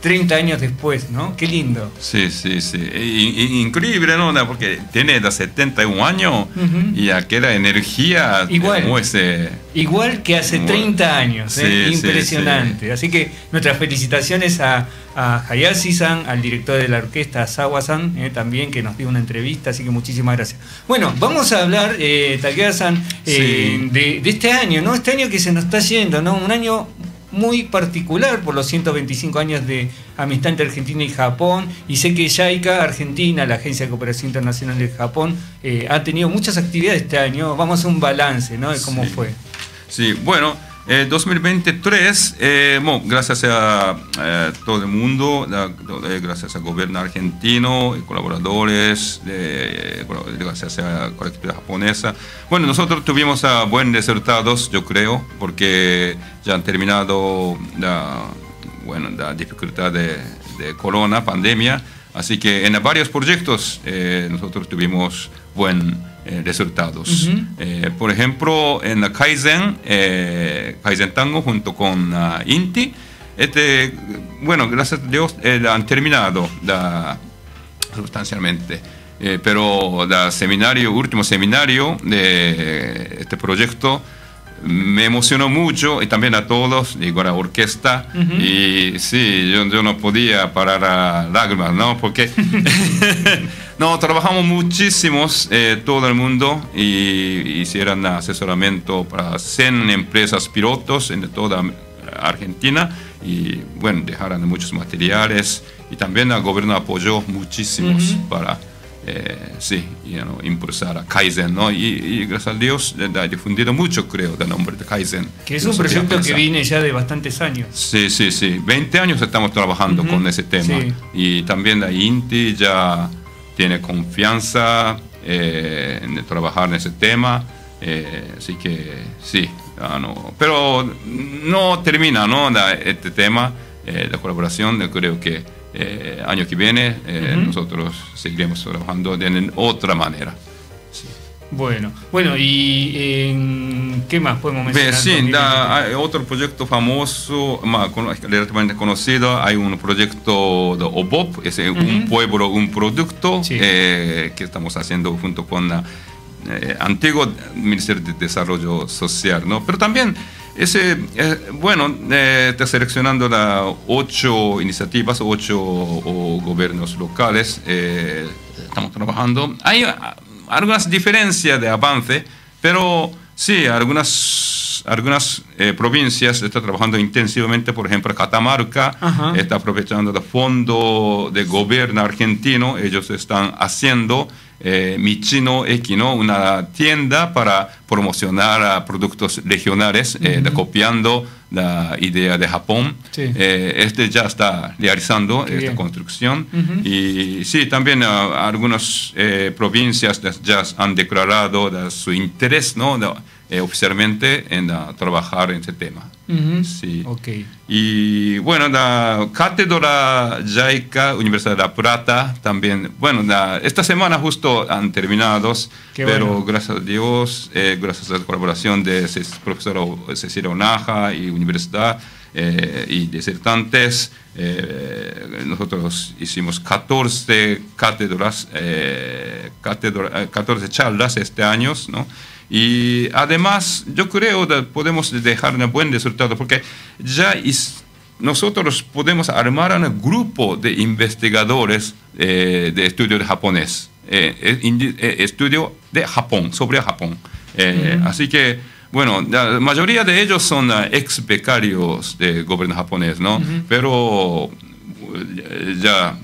30 años después, ¿no? Qué lindo. Sí, sí, sí. I- i- increíble, ¿no? Porque tiene de 71 años Ujú. y aquella energía Igual. como ese... Igual que hace Bueno. 30 años, Sí, ¿eh? sí, impresionante. Así que nuestras felicitaciones a, a Hayashi-san, al director de la orquesta Sawa-san, ¿eh? también que nos dio una entrevista, así que muchísimas gracias. Bueno, vamos a hablar, eh, Takeda-san, eh, de, de este año, ¿no? Este año que se nos está yendo, ¿no? Un año muy particular por los 125 años de amistad entre Argentina y Japón y sé que JICA Argentina, la Agencia de Cooperación Internacional de Japón, eh, ha tenido muchas actividades este año. Vamos a hacer un balance, ¿no? De cómo Sí. fue. Sí, bueno, eh, 2023, eh, bueno, gracias a eh, todo el mundo, eh, gracias al gobierno argentino, colaboradores, gracias a la colectividad japonesa. Bueno, nosotros tuvimos ah, buenos resultados, yo creo, porque ya han terminado la, bueno, la dificultad de, de corona, pandemia. Así que en varios proyectos eh, nosotros tuvimos buenos resultados. Eh, por ejemplo, en la Kaizen, eh, Kaizen Tango junto con ah, Inti, este, bueno, gracias a Dios eh, han terminado la- sustancialmente. Eh, pero el seminario, último seminario de este proyecto me emocionó mucho y también a todos, digo a la orquesta. Y sí, yo, yo no podía parar a lágrimas, ¿no? Porque [laughs] [laughs] no, trabajamos muchísimos, eh, todo el mundo, y hicieron asesoramiento para 100 empresas pilotos en toda Argentina. Y bueno, dejaron muchos materiales. Y también el gobierno apoyó muchísimos para, eh, sí, you know, impulsar a Kaizen, ¿no? Y, y gracias a Dios eh, ha difundido mucho, creo, el nombre de Kaizen. Que es un proyecto que viene ya de bastantes años. Sí, sí, sí. 20 años estamos trabajando Ujú, con ese tema. sí. Y también la INTI ya tiene confianza eh, en trabajar en ese tema. eh, así que sí. ah, no. Pero no termina ¿no? La- este tema, eh, la colaboración. Yo creo que eh, año que viene eh, Ujú. nosotros seguiremos trabajando de otra manera. Bueno, bueno, y eh, ¿qué más podemos mencionar? Sí, 2023? da- hay otro proyecto famoso, relativamente conocido, hay un proyecto de OBOP, es eh, un Ujú. pueblo, un producto eh, que estamos haciendo junto con la eh, antiguo Ministerio de Desarrollo Social, ¿no? Pero también ese, eh, bueno, eh, está seleccionando las ocho iniciativas, ocho o, gobiernos locales, eh, estamos trabajando. Hay ah, algunas diferencias de avance, pero sí, algunas, algunas eh, provincias están trabajando intensivamente, por ejemplo, Catamarca Ajá. está aprovechando el fondo de gobierno argentino, ellos están haciendo eh, Michino Equino, una tienda para promocionar productos regionales, eh, copiando la idea de Japón. Sí. Eh, este ya está realizando Qué esta bien. construcción. Y sí, también ah, algunas eh, provincias ya han declarado de su interés ¿no? Eh, oficialmente en ah, trabajar en ese tema. Ujú. Sí. Ok. Y bueno, la cátedra JICA, Universidad de La Plata, también, bueno, la- esta semana justo han terminado, Qué pero bueno. gracias a Dios, eh, gracias a la colaboración de profesora Cecilia Onaja y Universidad eh, y disertantes, eh, nosotros hicimos 14 cátedras, eh, cátedra- eh, 14 charlas este año, ¿no? Y además, yo creo que podemos dejar un buen resultado porque ya is- nosotros podemos armar un grupo de investigadores eh, de estudio de japonés, eh, eh, estudio de Japón, sobre Japón. Eh. Así que, bueno, la mayoría de ellos son ex becarios del gobierno japonés, ¿no? Pero ya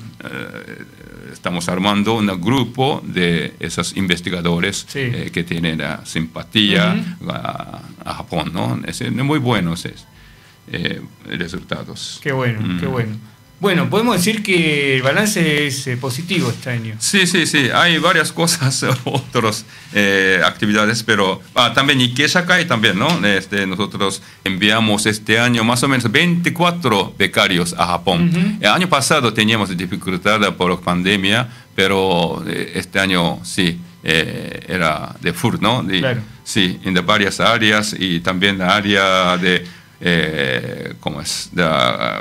estamos armando un grupo de esos investigadores Sí. eh, que tienen la simpatía a, a Japón, ¿no? Es, es muy buenos es, eh, resultados. Qué bueno, Mm. qué bueno. Bueno, podemos decir que el balance es eh, positivo este año. Sí, sí, sí, hay varias cosas, [laughs] otras eh, actividades, pero ah, también Ikeshakai también, ¿no? Este, nosotros enviamos este año más o menos 24 becarios a Japón. Ujú. El año pasado teníamos dificultad por pandemia, pero eh, este año sí, eh, era de full, ¿no? De- Claro. Sí, en de varias áreas y también la área de eh, ¿cómo es? De,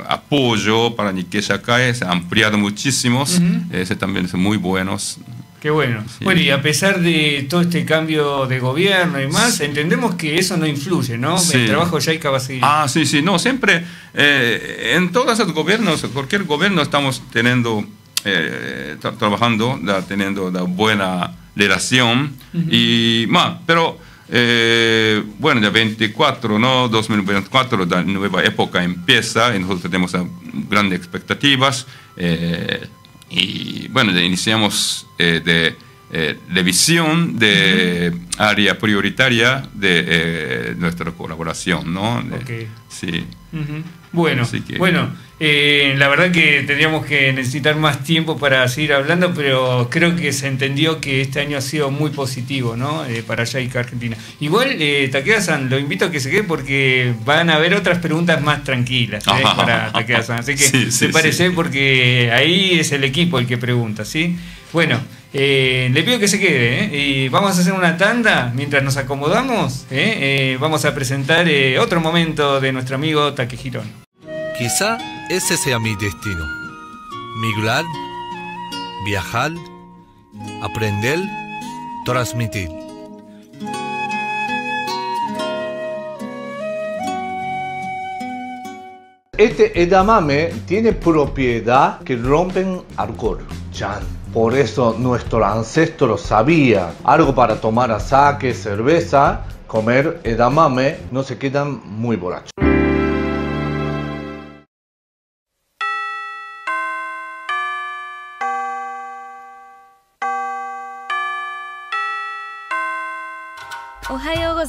apoyo para Nikkei Shakai, se ha ampliado muchísimos, Ujú. ese también son muy buenos. Qué bueno. Sí. Bueno, y a pesar de todo este cambio de gobierno y más, entendemos que eso no influye, ¿no? Sí. El trabajo Yaika va a seguir. Ah, sí, sí, no, siempre eh, en todos los gobiernos, cualquier gobierno estamos teniendo, eh, tra- trabajando, da- teniendo una buena relación Ujú. y más, pero eh, bueno, de 24, ¿no? 2024, la nueva época empieza y nosotros tenemos eh, grandes expectativas eh, y bueno, de- iniciamos eh, de eh, revisión de área prioritaria de eh, nuestra colaboración, ¿no? De-. Sí. Bueno, que- bueno, eh, la verdad que tendríamos que necesitar más tiempo para seguir hablando, pero creo que se entendió que este año ha sido muy positivo, ¿no? Eh, para Yaika Argentina. Igual, eh, Takeda-san, lo invito a que se quede porque van a haber otras preguntas más tranquilas ¿eh? [laughs] Para Takeda-san. Así que Sí, sí, se parece sí. porque ahí es el equipo el que pregunta, ¿sí? Bueno, eh, le pido que se quede, ¿eh? Y vamos a hacer una tanda mientras nos acomodamos, ¿eh? Eh, vamos a presentar eh, otro momento de nuestro amigo Takehiro. Quizá ese sea mi destino. Migrar, viajar, aprender, transmitir. Este edamame tiene propiedad que rompen alcohol. Chan. Por eso nuestro ancestro sabía algo para tomar a sake, cerveza, comer edamame, no se quedan muy borrachos.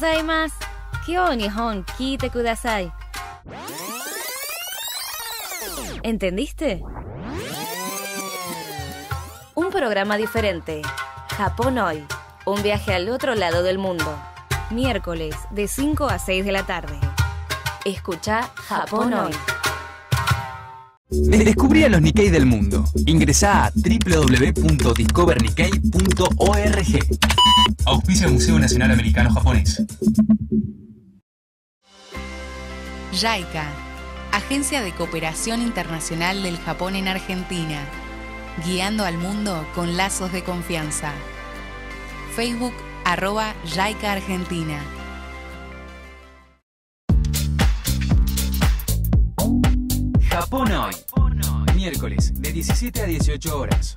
Gozaimasu. ¿Entendiste? Un programa diferente. Japón hoy. Un viaje al otro lado del mundo. Miércoles de 5 a 6 de la tarde. Escucha Japón hoy. Descubrí a los Nikkei del mundo. Ingresá a www.discovernikkei.org. Auspicia el Museo Nacional Americano Japonés. JICA, Agencia de Cooperación Internacional del Japón en Argentina, guiando al mundo con lazos de confianza. Facebook arroba JICA Argentina. Japón hoy. Miércoles de 17 a 18 horas.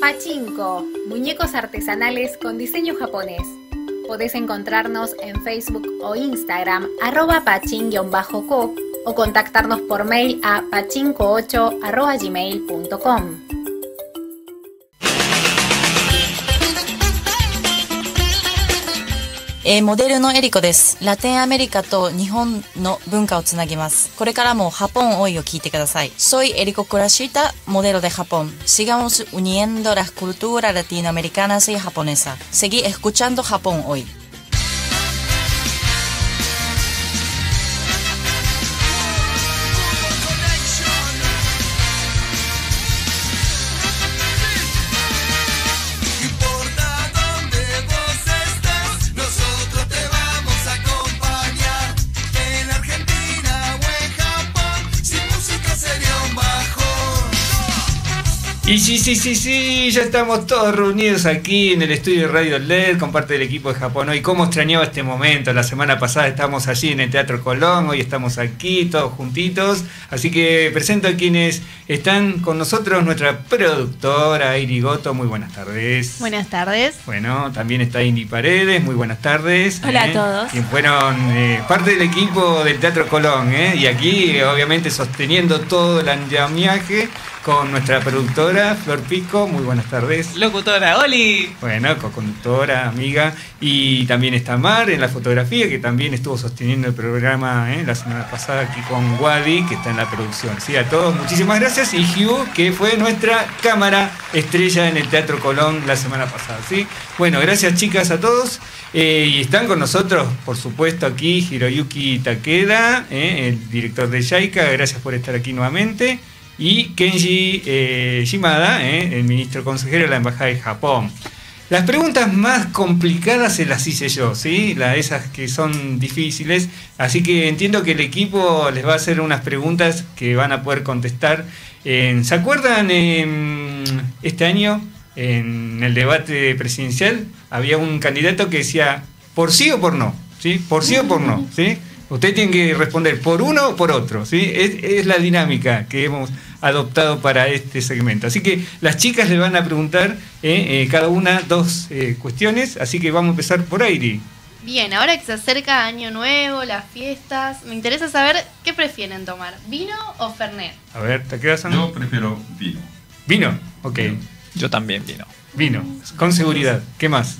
Pachinko, muñecos artesanales con diseño japonés. Podés encontrarnos en Facebook o Instagram arroba pachin-ko o contactarnos por mail a pachinko8 arroba gmail.com. えーモデルのエリコです。ラテンアメリカと日本の文化をつなぎます。これからもハポンオイを聞いてください。Soy Erico Kurashita, modelo de Japón. Sigamos uniendo las culturas latinoamericanas y japonesa. Seguí escuchando Japón hoy. Sí, sí, sí, sí, ya estamos todos reunidos aquí en el estudio de Radio LED con parte del equipo de Japón hoy. ¿Cómo extrañaba este momento? La semana pasada estábamos allí en el Teatro Colón, hoy estamos aquí todos juntitos. Así que presento a quienes están con nosotros, nuestra productora Iri Goto, muy buenas tardes. Buenas tardes. Bueno, también está Indy Paredes, muy buenas tardes. Hola a ¿eh? todos. Quien fueron eh, parte del equipo del Teatro Colón, ¿eh? y aquí obviamente sosteniendo todo el andamiaje con nuestra productora Flor Pico, muy buenas tardes. Locutora, Oli. Bueno, co-conductora, amiga, y también está Mar en la fotografía, que también estuvo sosteniendo el programa ¿eh? la semana pasada aquí con Wadi, que está en la producción. Sí, a todos, muchísimas gracias. Y Hugh, que fue nuestra cámara estrella en el Teatro Colón la semana pasada. ¿sí? Bueno, gracias chicas a todos. Eh, y están con nosotros, por supuesto, aquí Hiroyuki Takeda, ¿eh? el director de Yaika, gracias por estar aquí nuevamente. Y Kenji eh, Shimada, ¿eh? el ministro consejero de la Embajada de Japón. Las preguntas más complicadas se las hice yo, ¿sí? La, esas que son difíciles. Así que entiendo que el equipo les va a hacer unas preguntas que van a poder contestar. ¿Se acuerdan este año, en el debate presidencial, había un candidato que decía por sí o por no? ¿Sí? Por sí o por no, ¿sí? Usted tiene que responder por uno o por otro, ¿sí? Es, es la dinámica que hemos adoptado para este segmento. Así que las chicas le van a preguntar eh, eh, cada una dos eh, cuestiones, así que vamos a empezar por Airi. Bien, ahora que se acerca Año Nuevo, las fiestas, me interesa saber qué prefieren tomar, vino o fernet. A ver, ¿te quedas Yo prefiero vino. Vino, ok. Yo también vino. Vino, con seguridad. ¿Qué más?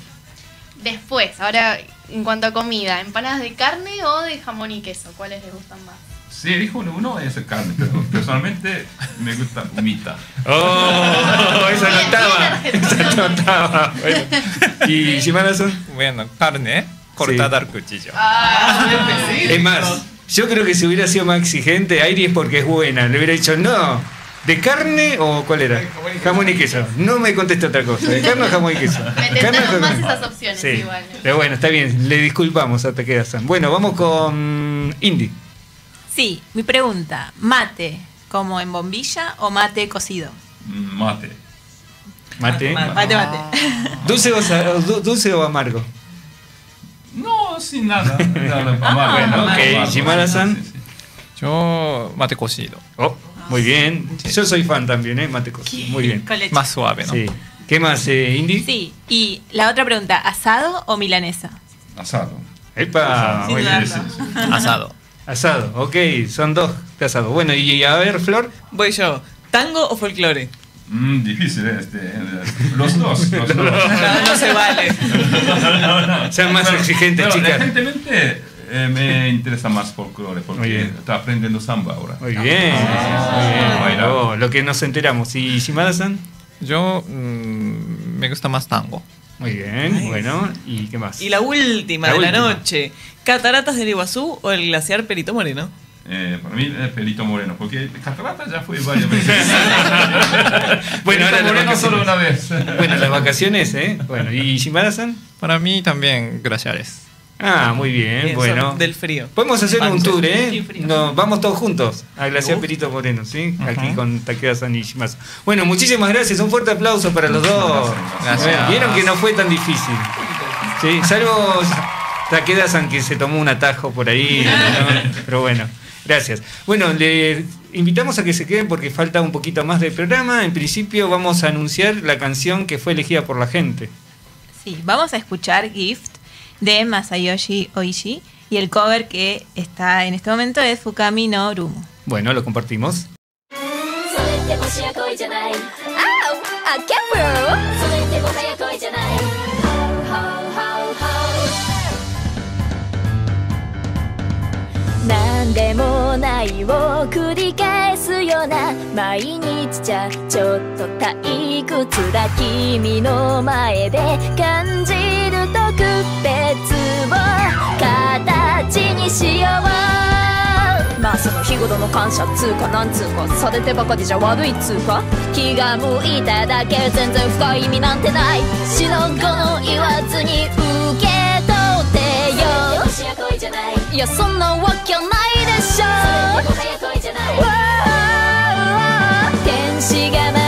Después, ahora en cuanto a comida, empanadas de carne o de jamón y queso, ¿cuáles les gustan más? Si elijo uno es carne, pero personalmente me gusta humita. ¡Oh! Esa no estaba. Esa no estaba. Bueno. ¿Y Shimada-san? Bueno, carne cortada al cuchillo. Es más, yo creo que si hubiera sido más exigente, Airi es porque es buena. Le hubiera dicho, no, ¿de carne o cuál era? Jamón y queso. No me conteste otra cosa. ¿De carne o jamón y queso? Me ¿Carne o más jamón? esas opciones Sí. igual. Pero bueno, está bien. Le disculpamos a Takeda-san. Bueno, vamos con Indy. Sí, mi pregunta, ¿mate como en bombilla o mate cocido? Mate. Mate. Mate, mate. ¿Dulce o, sa- o du- dulce o amargo? No, sin nada. Ah, bueno, ok. Shimada-san. Yo mate cocido. Oh, muy bien. Yo soy fan también, ¿eh? Mate cocido. Muy bien. Más suave, ¿no? Sí. ¿Qué más, eh, Indy? Sí, y la otra pregunta, ¿asado o milanesa? Asado. Epa, Sin muy bien. Asado. Asado, ok, son dos de asado. Bueno, y a ver, Flor. Voy yo. ¿Tango o folclore? Mm, difícil eh, este. eh, Los dos. Los [laughs] dos. No, no se vale. [laughs] Sean más exigentes, pero chicas. Recientemente eh, me interesa más folclore porque está aprendiendo samba ahora. Muy bien. Muy bien. Bailar. Oh, lo que nos enteramos. ¿Y Shimada-san? Yo mm, me gusta más tango. Muy bien, bueno. ¿Y qué más? Y la última La de la noche. ¿Cataratas del Iguazú o el glaciar Perito Moreno? Eh, para mí es Pelito Moreno, porque Catarata ya fue varias [laughs] veces. [laughs] Bueno, ahora Moreno solo una vez. Bueno, las vacaciones, ¿eh? Bueno, ¿y Shimada-san? Para mí también glaciares. Ah, muy bien, Bien, bueno. del frío. Podemos hacer un tour, ¿eh? frío. No, vamos todos juntos a Glaciar. Perito Moreno, ¿sí? Aquí con Takeda-san y Shimada. Bueno, muchísimas gracias. Un fuerte aplauso para los dos. Gracias. Vieron que no fue tan difícil. Sí, salvo Takeda-san que se tomó un atajo por ahí. ¿no? [laughs] Pero bueno, gracias. Bueno, le invitamos a que se queden porque falta un poquito más del programa. En principio vamos a anunciar la canción que fue elegida por la gente. Sí, vamos a escuchar Gift de Masayoshi Oishi y el cover que está en este momento es Fukami no Rumo. Bueno, lo compartimos. そでもないを繰り返すような毎日じゃちょっと退屈だ君の前で感じる特別を形にしようまあその日頃の感謝つうかなんつうかされてばかりじゃ悪いつうか気が向いただけ全然深い意味なんてない死の後の言わずに受け取ってよいやそんなわけないしょわー天使が舞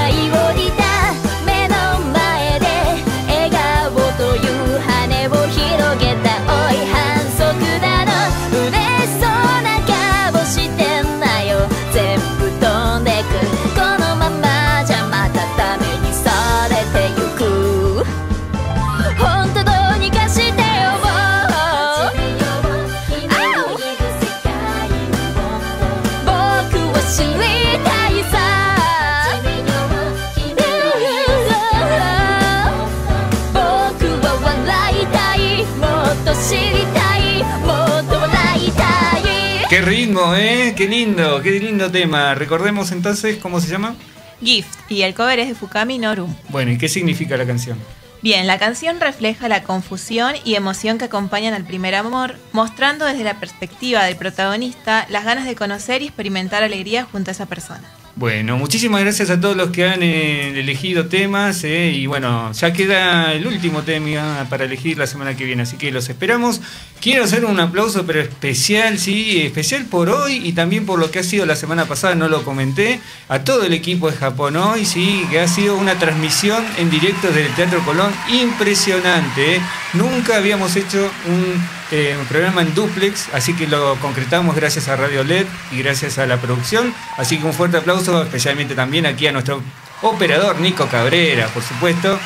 ¿eh? Qué lindo, qué lindo tema. Recordemos entonces cómo se llama. Gift y el cover es de Fukami no Rumo. Bueno, ¿y qué significa la canción? Bien, la canción refleja la confusión y emoción que acompañan al primer amor, mostrando desde la perspectiva del protagonista las ganas de conocer y experimentar alegría junto a esa persona. Bueno, muchísimas gracias a todos los que han eh, elegido temas eh, y bueno, ya queda el último tema para elegir la semana que viene, así que los esperamos. Quiero hacer un aplauso pero especial, sí, especial por hoy y también por lo que ha sido la semana pasada, no lo comenté, a todo el equipo de Japón hoy, sí, que ha sido una transmisión en directo desde el Teatro Colón impresionante. eh. Nunca habíamos hecho un, eh, un programa en duplex, así que lo concretamos gracias a Radio LED y gracias a la producción. Así que un fuerte aplauso especialmente también aquí a nuestro operador Nico Cabrera, por supuesto,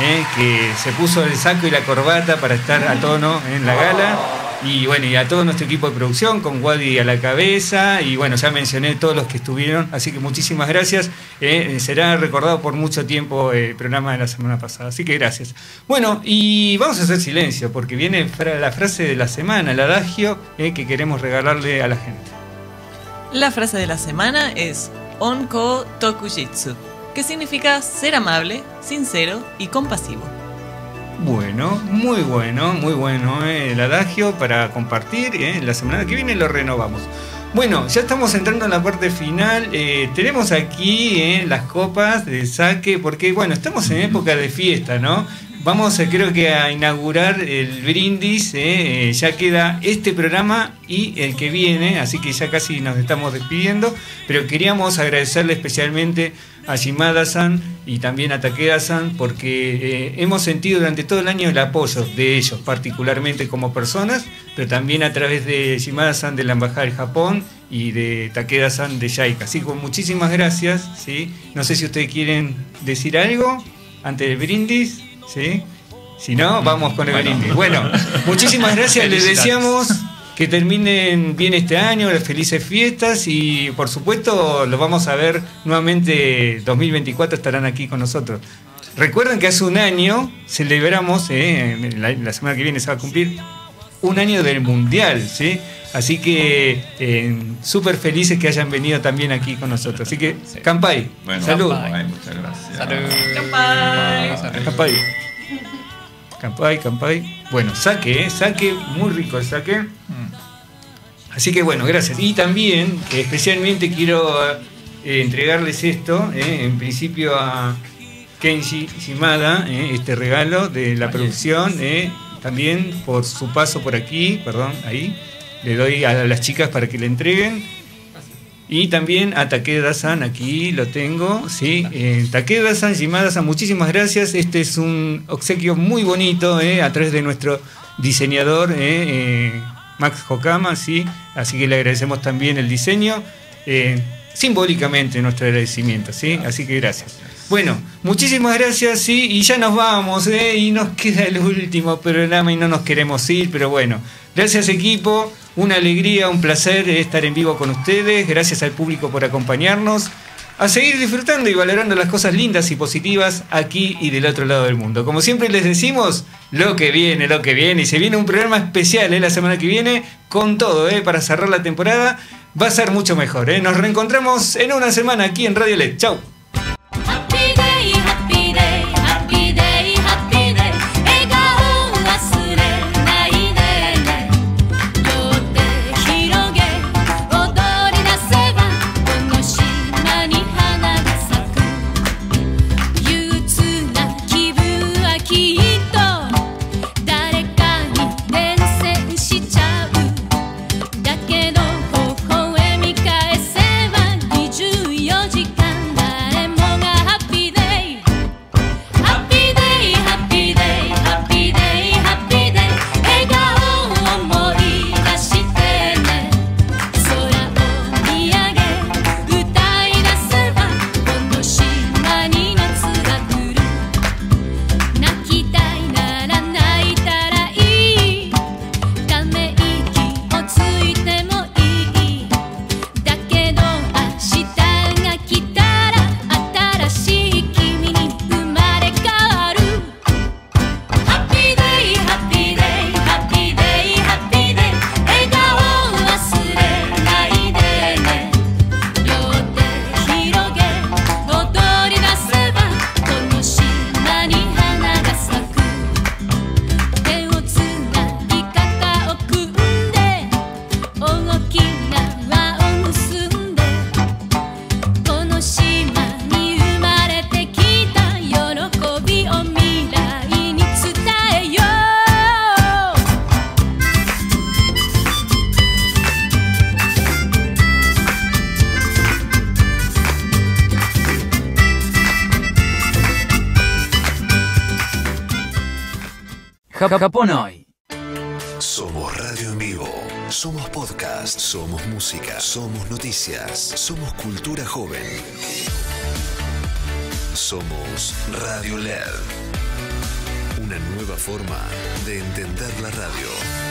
eh, que se puso el saco y la corbata para estar a tono en la gala. Y bueno, y a todo nuestro equipo de producción, con Wadi a la cabeza, y bueno, ya mencioné todos los que estuvieron, así que muchísimas gracias. eh, será recordado por mucho tiempo el programa de la semana pasada, así que gracias. Bueno, y vamos a hacer silencio, porque viene la frase de la semana, el adagio eh, que queremos regalarle a la gente. La frase de la semana es Onko Tokujitsu, que significa ser amable, sincero y compasivo. Bueno, muy bueno, muy bueno eh, el adagio para compartir. eh, La semana que viene lo renovamos. Bueno, ya estamos entrando en la parte final. eh, tenemos aquí eh, las copas de saque, porque bueno, estamos en época de fiesta, ¿no? Vamos, eh, creo que a inaugurar el brindis. eh, eh, ya queda este programa y el que viene, así que ya casi nos estamos despidiendo. Pero queríamos agradecerle especialmente a Shimada-san y también a Takeda-san porque eh, hemos sentido durante todo el año el apoyo de ellos, particularmente como personas, pero también a través de Shimada-san de la Embajada del Japón y de Takeda-san de Yaika. Así que muchísimas gracias. ¿sí? No sé si ustedes quieren decir algo antes del brindis. ¿Sí? Si no, vamos con el Bueno. brindis. Bueno, [laughs] muchísimas gracias. Les deseamos que terminen bien este año, las felices fiestas y por supuesto los vamos a ver nuevamente 2024 estarán aquí con nosotros. Recuerden que hace un año celebramos, eh, la, la semana que viene se va a cumplir un año del mundial, ¿sí? Así que eh, súper felices que hayan venido también aquí con nosotros. Así que, Campai, Bueno, salud. Campai, muchas gracias. Campai. Campai, campai. Bueno, saque, ¿eh? saque, muy rico el saque. Así que bueno, gracias. Y también, especialmente quiero eh, entregarles esto, eh, en principio a Kenji Shimada, eh, este regalo de la producción, eh, también por su paso por aquí, perdón, ahí. Le doy a las chicas para que le entreguen. Y también a Takeda-san, aquí lo tengo, ¿sí? Eh, Takeda-san, Shimada-san, muchísimas gracias. Este es un obsequio muy bonito, ¿eh? A través de nuestro diseñador, ¿eh? Eh, Max Hokama, ¿sí? Así que le agradecemos también el diseño. Eh, simbólicamente nuestro agradecimiento, ¿sí? Así que gracias. Bueno, muchísimas gracias, y ya nos vamos, ¿eh? Y nos queda el último programa y no nos queremos ir, pero bueno, gracias equipo, una alegría, un placer estar en vivo con ustedes, gracias al público por acompañarnos, a seguir disfrutando y valorando las cosas lindas y positivas aquí y del otro lado del mundo. Como siempre les decimos, lo que viene, lo que viene, y se viene un programa especial ¿eh? la semana que viene, con todo, ¿eh? para cerrar la temporada, va a ser mucho mejor. ¿eh? Nos reencontramos en una semana aquí en Radio LED. Chau. Japón hoy. Somos radio en vivo, somos podcast, somos música, somos noticias, somos cultura joven. Somos Radio LED. Una nueva forma de entender la radio.